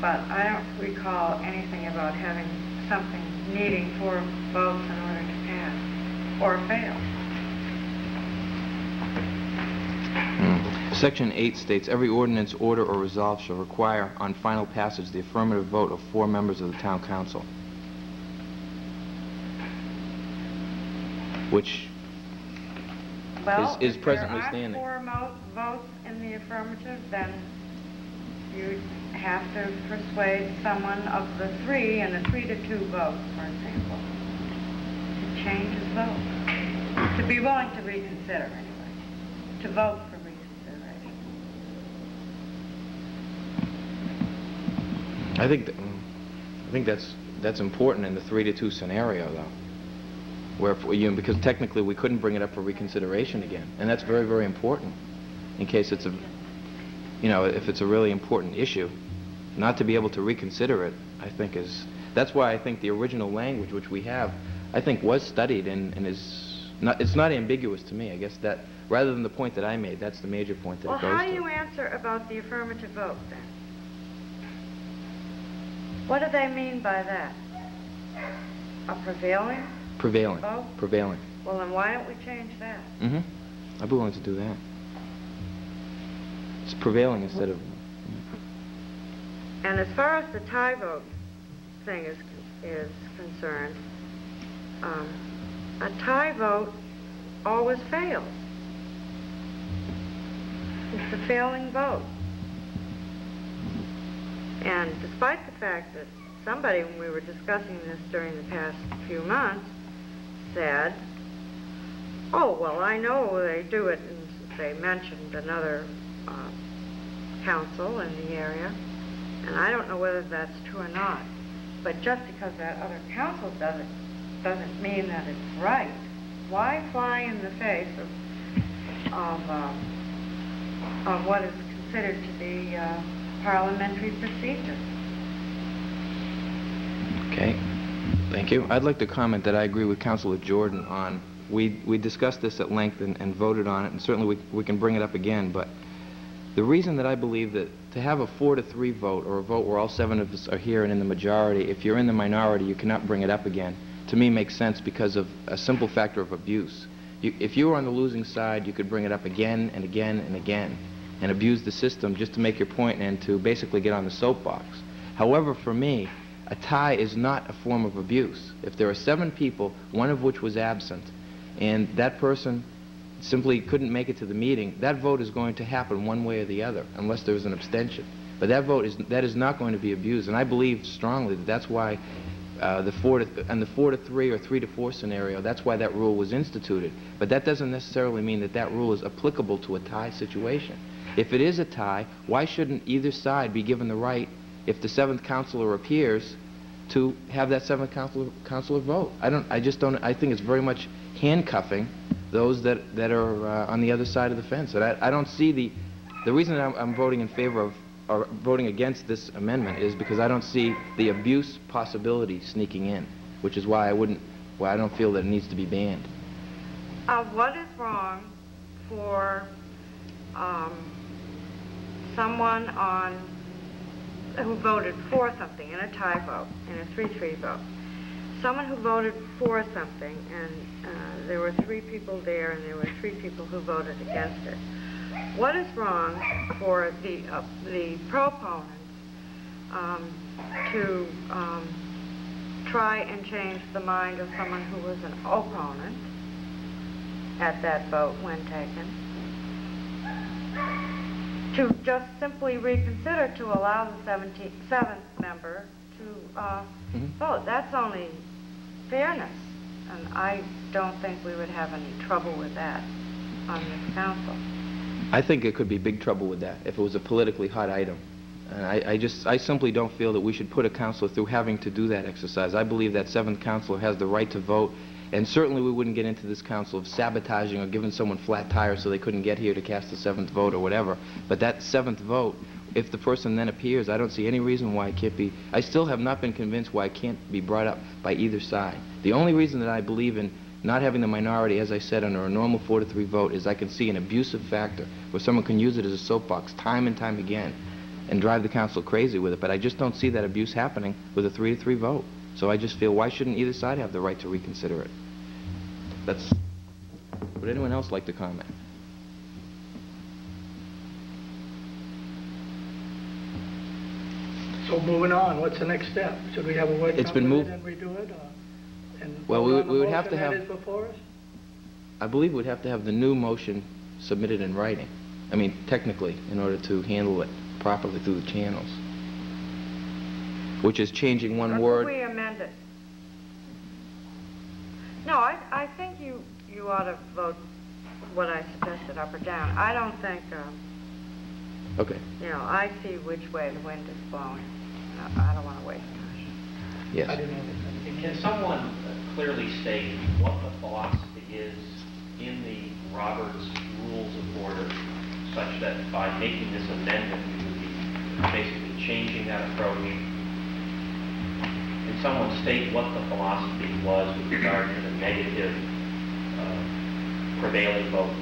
But I don't recall anything about having something needing four votes in order to pass or fail. Hmm. Section 8 states, "Every ordinance, order, or resolve shall require on final passage the affirmative vote of four members of the town council." Which, Well, is if presently there standing. aren't four votes in the affirmative, then you have to persuade someone of the three in a three to two vote, for example, to change his vote. To be willing to reconsider. To vote for reconsideration. I think, that- mm, I think that's, that's important in the three to two scenario, though. Where, you because technically, we couldn't bring it up for reconsideration again, and that's very, very important, in case it's a, you know, if it's a really important issue, not to be able to reconsider it, I think is, that's why I think the original language which we have, I think was studied and, and is, not, it's not ambiguous to me, I guess that, rather than the point that I made, that's the major point that Well, it goes to. how do you answer about the affirmative vote, then? What do they mean by that? A prevailing? Prevailing, vote? prevailing. Well, then why don't we change that? Mm-hmm. I'd be willing to do that. It's prevailing instead of, And as far as the tie vote thing is, is concerned, um, a tie vote always fails. A failing vote. And despite the fact that somebody, when we were discussing this during the past few months, said, oh, well, I know they do it, and they mentioned another uh, council in the area, and I don't know whether that's true or not. But just because that other council does it, doesn't mean that it's right. Why fly in the face of, of, um, of what is considered to be uh, parliamentary procedure? Okay, thank you. I'd like to comment that I agree with Councilor Jordan on, we, we discussed this at length and, and voted on it, and certainly we, we can bring it up again, but the reason that I believe that to have a four to three vote, or a vote where all seven of us are here and in the majority, if you're in the minority, you cannot bring it up again, to me makes sense because of a simple factor of abuse. You, if you were on the losing side, you could bring it up again and again and again and abuse the system just to make your point and to basically get on the soapbox. However, for me, a tie is not a form of abuse. If there are seven people, one of which was absent, and that person simply couldn't make it to the meeting, that vote is going to happen one way or the other, unless there's an abstention. But that vote is, that is not going to be abused, and I believe strongly that that's why uh, the four to, and the four to three or three to four scenario, that's why that rule was instituted. But that doesn't necessarily mean that that rule is applicable to a tie situation. If it is a tie, why shouldn't either side be given the right, if the seventh counselor appears, to have that seventh counselor, counselor vote? I don't, I just don't, I think it's very much handcuffing those that, that are uh, on the other side of the fence. And I, I don't see the, the reason I'm, I'm voting in favor of, or voting against this amendment is because I don't see the abuse possibility sneaking in, which is why I wouldn't, why I don't feel that it needs to be banned. Uh, what is wrong for, um, someone on, who voted for something in a tie vote, in a three-three vote? Someone who voted for something, and, uh, there were three people there, and there were three people who voted against it. What is wrong for the, uh, the proponents, um, to, um, try and change the mind of someone who was an opponent at that vote when taken? To just simply reconsider to allow the 17th, seventh member to, uh, Mhm. vote. That's only fairness, and I don't think we would have any trouble with that on this council. I think it could be big trouble with that if it was a politically hot item. And I, I just, I simply don't feel that we should put a counselor through having to do that exercise. I believe that seventh counselor has the right to vote, and certainly we wouldn't get into this council of sabotaging or giving someone flat tires so they couldn't get here to cast the seventh vote or whatever. But that seventh vote, if the person then appears, I don't see any reason why it can't be, I still have not been convinced why it can't be brought up by either side. The only reason that I believe in not having the minority, as I said, under a normal four to three vote is I can see an abusive factor where someone can use it as a soapbox time and time again and drive the council crazy with it. But I just don't see that abuse happening with a three to three vote. So I just feel why shouldn't either side have the right to reconsider it? That's. Would anyone else like to comment? So moving on, what's the next step? Should we have a word It's been moved- it and redo it, or? And Well, we would- we would have to have- That is before us? I believe we'd have to have the new motion submitted in writing. I mean, technically, in order to handle it properly through the channels. Which is changing one Or could word. we amend it? No, I, I think you, you ought to vote what I suggested up or down. I don't think, um, Okay, you know, I see which way the wind is blowing. I- I don't want to waste time. yes. I didn't understand. Can someone clearly state what the philosophy is in the Roberts Rules of Order, such that by making this amendment, we would be basically changing that approach? Can someone state what the philosophy was with regard to the negative uh, prevailing vote?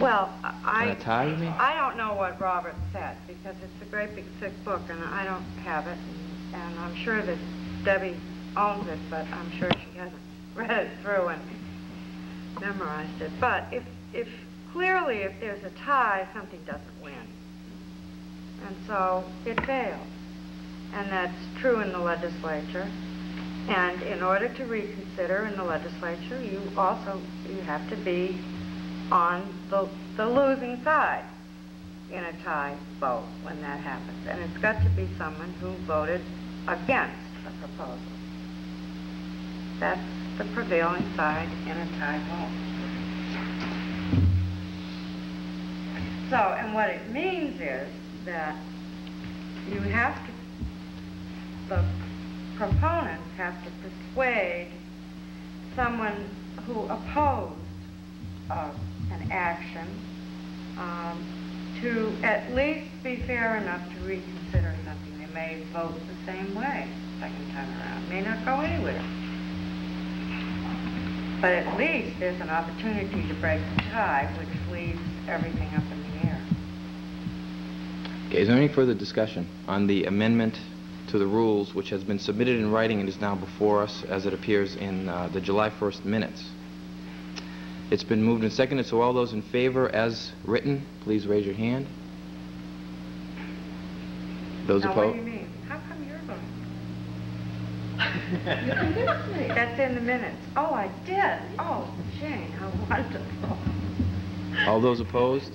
Well, On I, a tie, you? I don't know what Robert said, because it's a great big thick book, and I don't have it, and- and I'm sure that Debbie owns it, but I'm sure she hasn't read it through and memorized it. But if, if, clearly, if there's a tie, something doesn't win. And so, it fails. And that's true in the legislature. And in order to reconsider in the legislature, you also, you have to be on the, the losing side in a tie vote when that happens. And it's got to be someone who voted against the proposal. That's the prevailing side in a tie vote. So, and what it means is that you have to, the proponents have to persuade someone who opposed uh, an action um, to at least be fair enough to reconsider something. They may vote the same way second time around. May not go anywhere. But at least there's an opportunity to break the tie, which leaves everything up in the air. Okay, is there any further discussion on the amendment to the rules which has been submitted in writing and is now before us as it appears in uh, the July 1st minutes? It's been moved and seconded, so all those in favor as written, please raise your hand. Those Now, opposed? you mean? How come you're voting? You can give it to me. That's in the minutes. Oh, I did. Oh, Jane, how wonderful. All those opposed?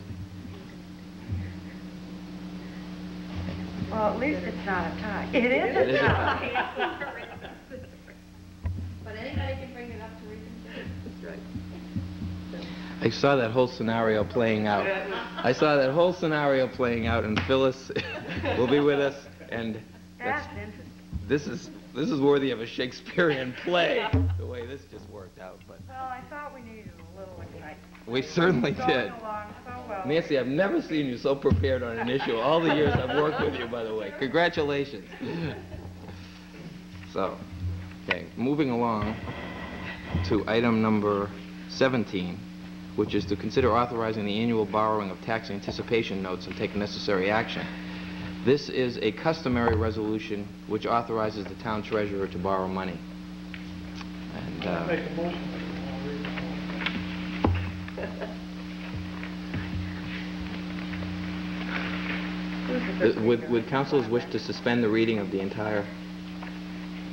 Well, at least it's not a tie. It is It is a a tie. But anybody can bring it up to reconsider. I saw that whole scenario playing out. I saw that whole scenario playing out, and Phyllis will be with us, and that's, That's interesting. this is this is worthy of a Shakespearean play, the way this just worked out. But Well, I thought we needed a little excitement. we certainly did. along so well. Nancy, I've never seen you so prepared on an issue all the years I've worked with you, by the way. Congratulations. So, okay, moving along to item number 17, which is to consider authorizing the annual borrowing of tax anticipation notes and take necessary action. This is a customary resolution which authorizes the town treasurer to borrow money. And, uh, Make a motion. I'll read the motion. Who's the Uh, first Would, would councilors wish to suspend the reading of the entire?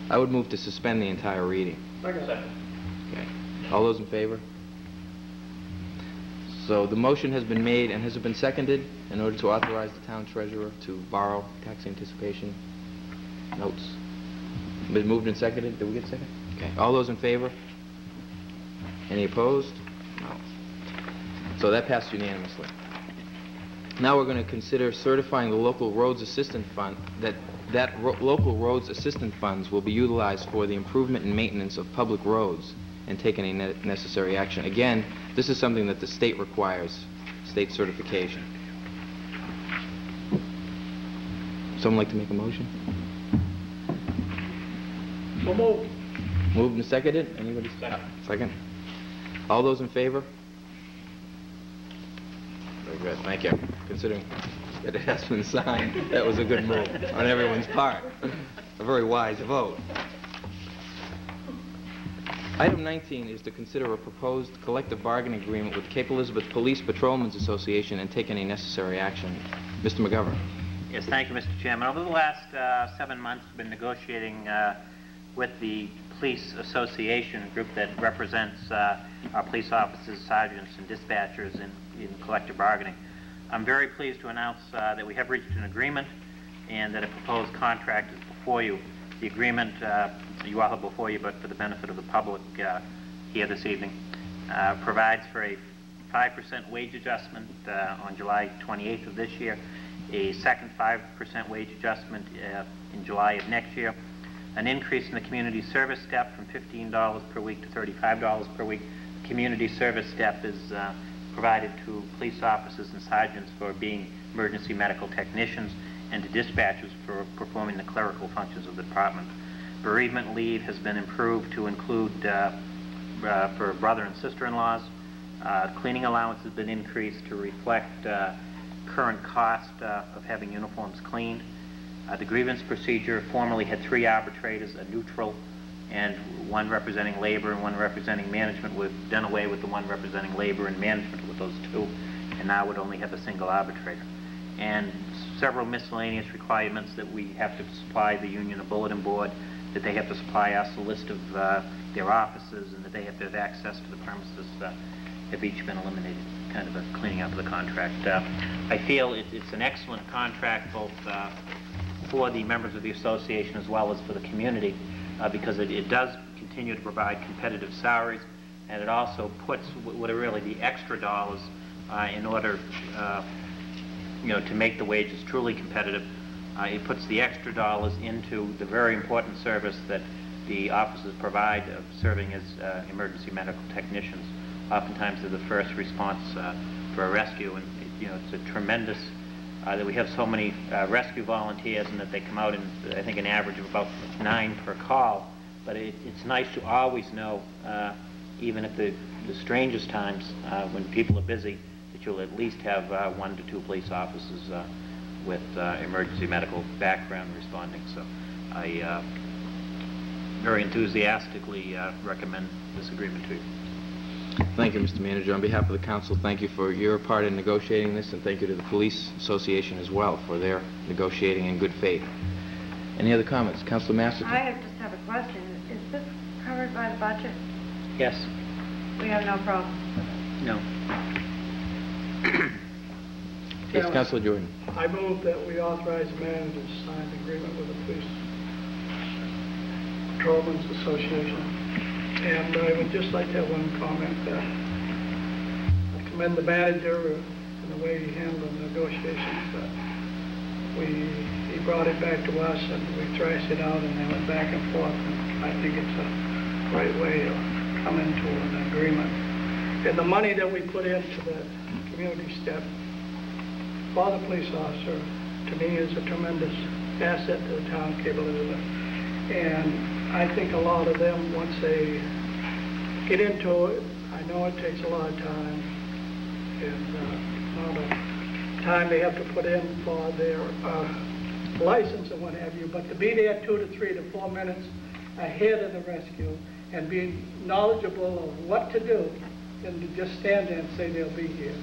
I would move to suspend the entire reading. Okay. All those in favor? So the motion has been made and has it been seconded in order to authorize the town treasurer to borrow tax anticipation notes? Been moved and seconded? Did we get a second? Okay. All those in favor? Any opposed? No. So that passed unanimously. Now we're going to consider certifying the local roads assistant fund, that, that ro- local roads assistant funds will be utilized for the improvement and maintenance of public roads and take any ne- necessary action. Again, this is something that the state requires, state certification. Someone like to make a motion? So moved. Moved and seconded? Anybody? Second. Second. All those in favor? Very good, thank you. Considering that it has been signed, that was a good move on everyone's part. A very wise vote. Item 19 is to consider a proposed collective bargaining agreement with Cape Elizabeth Police Patrolmen's Association and take any necessary action. Mr. McGovern. Yes, thank you, Mr. Chairman. Over the last uh, seven months, we've been negotiating uh, with the Police Association, group that represents uh, our police officers, sergeants, and dispatchers in in collective bargaining. I'm very pleased to announce uh, that we have reached an agreement and that a proposed contract is before you. The agreement, uh, you all have before you, but for the benefit of the public uh, here this evening, uh, provides for a 5% wage adjustment uh, on July 28th of this year, a second 5% wage adjustment in July of next year, an increase in the community service step from $15 per week to $35 per week. The community service step is uh, provided to police officers and sergeants for being emergency medical technicians and to dispatchers for performing the clerical functions of the department. Bereavement leave has been improved to include uh, uh, for brother and sister-in-laws. Uh, Cleaning allowance has been increased to reflect uh, current cost uh, of having uniforms cleaned. Uh, The grievance procedure formerly had three arbitrators, a neutral, and one representing labor and one representing management. We've done away with the one representing labor and management with those two, and now would only have a single arbitrator. And several miscellaneous requirements that we have to supply the union a bulletin board, that they have to supply us a list of uh, their offices, and that they have to have access to the premises uh, have each been eliminated, kind of a cleaning up of the contract. Uh, I feel it- it's an excellent contract, both uh, for the members of the association as well as for the community, uh, because it, it does continue to provide competitive salaries, and it also puts wh- what are really the extra dollars uh, in order, uh, you know, to make the wages truly competitive. Uh, It puts the extra dollars into the very important service that the officers provide of serving as uh, emergency medical technicians. Oftentimes, they're the first response for a rescue, and, you know, it's a tremendous uh, that we have so many uh, rescue volunteers and that they come out in, I think, an average of about nine per call. but it, it's nice to always know, uh, even at the, the strangest times, uh, when people are busy, that you'll at least have uh, one to two police officers uh, with emergency medical background responding. So I very enthusiastically recommend this agreement to you. Thank you, Mr. Manager. On behalf of the council, thank you for your part in negotiating this, and thank you to the Police Association as well for their negotiating in good faith. Any other comments? Councilor Masterson? I have- just have a question. Is this covered by the budget? Yes? We have no problem. No? Yes, Councilor Jordan. I move that we authorize the manager to sign an agreement with the Police Patrolmen's Association. And I would just like to have one comment that I commend the manager and the way he handled the negotiations. that We, he brought it back to us and we thrashed it out and then went back and forth. And I think it's a great way to come into an agreement. And the money that we put into the community step for the police officer, to me, is a tremendous asset to the town of Cape Elizabeth. And I think a lot of them, once they get into it, I know it takes a lot of time, and uh, a lot of time they have to put in for their uh, license and what have you, but to be there two to three to four minutes ahead of the rescue and be knowledgeable of what to do, than to just stand there and say they'll be here.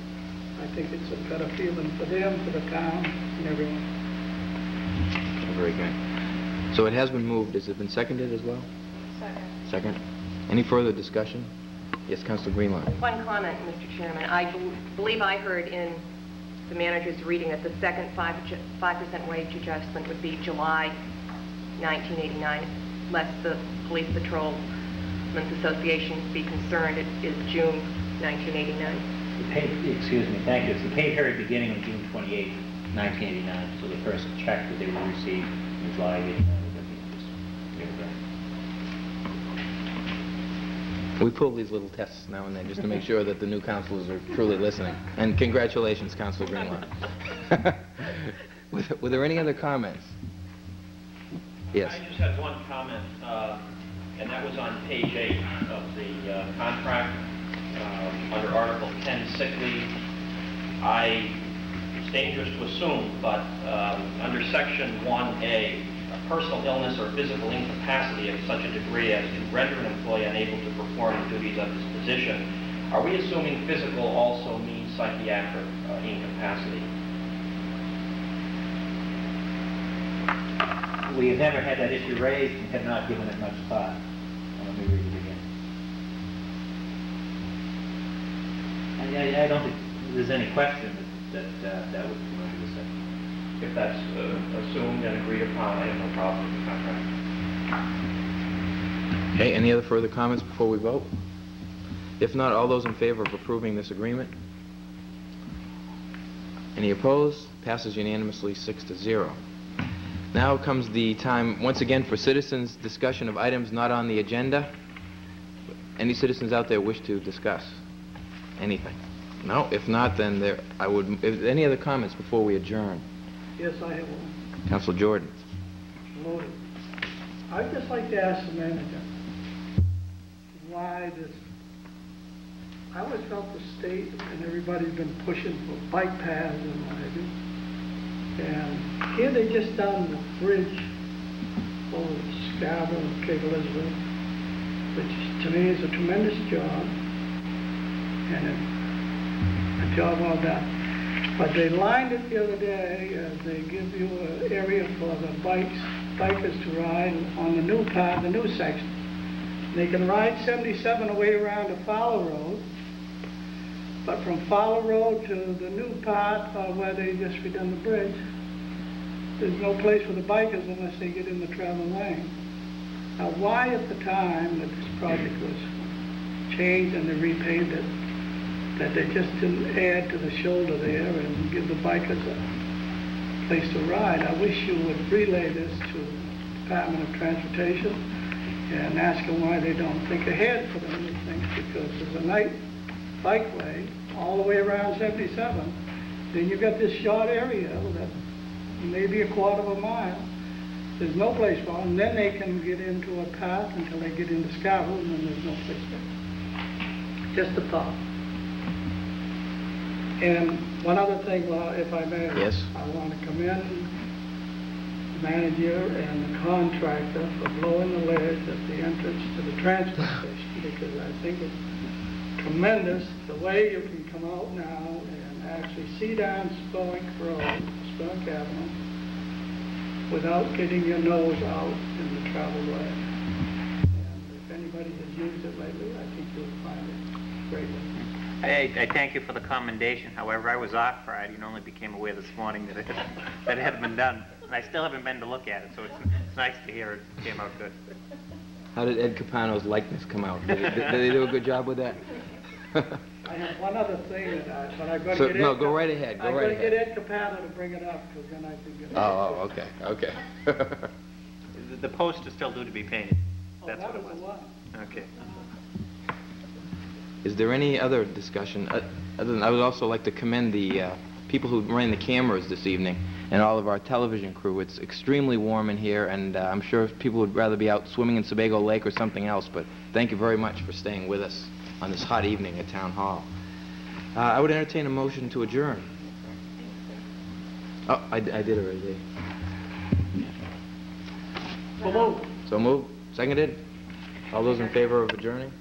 I think it's a better feeling for them, for the town, and everyone. Very good. So it has been moved. Has it been seconded as well? Second. Second. Any further discussion? Yes, Councilor Greenlaw. One comment, Mr. Chairman. I believe I heard in the manager's reading that the second 5 adju- 5% wage adjustment would be July 1989, lest the Police Patrolmen's Association be concerned, it is June 1989. The pay, excuse me, thank you. It's the pay period beginning on June 28, 1989, so the first check that they will receive in July 89 will be this year. We pull these little tests now and then just to make sure that the new councilors are truly listening. And congratulations, Councilor Greenlaw. Were there any other comments? Yes. I just had one comment, uh, and that was on page eight of the uh, contract, um, under Article 10 sick leave. I, it's dangerous to assume, but um, under Section 1A, a personal illness or physical incapacity of such a degree as to render an employee unable to perform the duties of his position, are we assuming physical also means psychiatric uh, incapacity? We have never had that issue raised and have not given it much thought. Let me read it again. I, I- I don't think there's any question that, that uh, that would come under this section. If that's uh, assumed and agreed upon, I have no problem with the contract. Okay, any other further comments before we vote? If not, all those in favor of approving this agreement? Any opposed? Passes unanimously, six to zero. Now comes the time, once again, for citizens' discussion of items not on the agenda. Any citizens out there wish to discuss anything? No? If not, then there, I would, if, any other comments before we adjourn? Yes, I have one. Councilor Jordan? Loaded. I'd just like to ask the manager, why this, I always felt the state and everybody's been pushing for bike paths and what have you. And here they just done the bridge over Scarborough, Cape Elizabeth, which to me is a tremendous job. And a- a job well done. But they lined it the other day, uh, they give you an area for the bikes, bikers to ride on the new part, the new section. They can ride 77 away around to Fowler Road, but from Fowler Road to the new part uh, where they just redone the bridge, there's no place for the bikers unless they get in the travel lane. Now, why at the time that this project was changed and they repaved it, that they just didn't add to the shoulder there and give the bikers a place to ride. I wish you would relay this to the Department of Transportation and ask them why they don't think ahead for the these things, because there's a night bikeway all the way around 77. Then you've got this short area that maybe a quarter of a mile, there's no place for them, then they can get into a path until they get into Scarborough, and then there's no place there. Just a thought. And one other thing, uh, if I may. Yes. I want to commend the manager and the contractor for blowing the lid at the entrance to the transfer station, because I think it's tremendous, the way you can come out now and actually see down Spelling Road, Spelling Avenue, without getting your nose out in the travel way. And if anybody has used it lately, I think you'll find it great. I, I thank you for the commendation. However, I was off Friday and only became aware this morning that it, that it had been done. And I still haven't been to look at it, so it's, it's nice to hear it came out good. How did Ed Capano's likeness come out? Did, did they do a good job with that? I have one other thing uh, that I, but I've got So, to get Ed. no, go right ahead, go right I've got to get. Ed Capano to bring it up, because then I can get. it. Oh, oh, okay, okay. The- The post is still due to be painted. Oh, That's that what it was was. the one. Okay. Is there any other discussion? Uh, Other than, I would also like to commend the uh, people who ran the cameras this evening and all of our television crew. It's extremely warm in here, and uh, I'm sure people would rather be out swimming in Sebago Lake or something else, but thank you very much for staying with us on this hot evening at Town Hall. Uh, I would entertain a motion to adjourn. Oh, I, I did already. So moved. So moved, seconded? All those in favor of adjourning?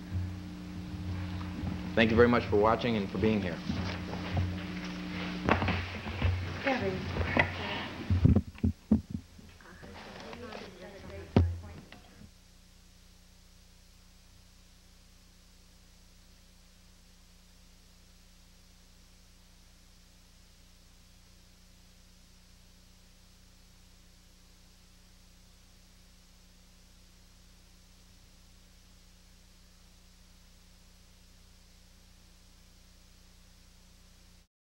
Thank you very much for watching and for being here.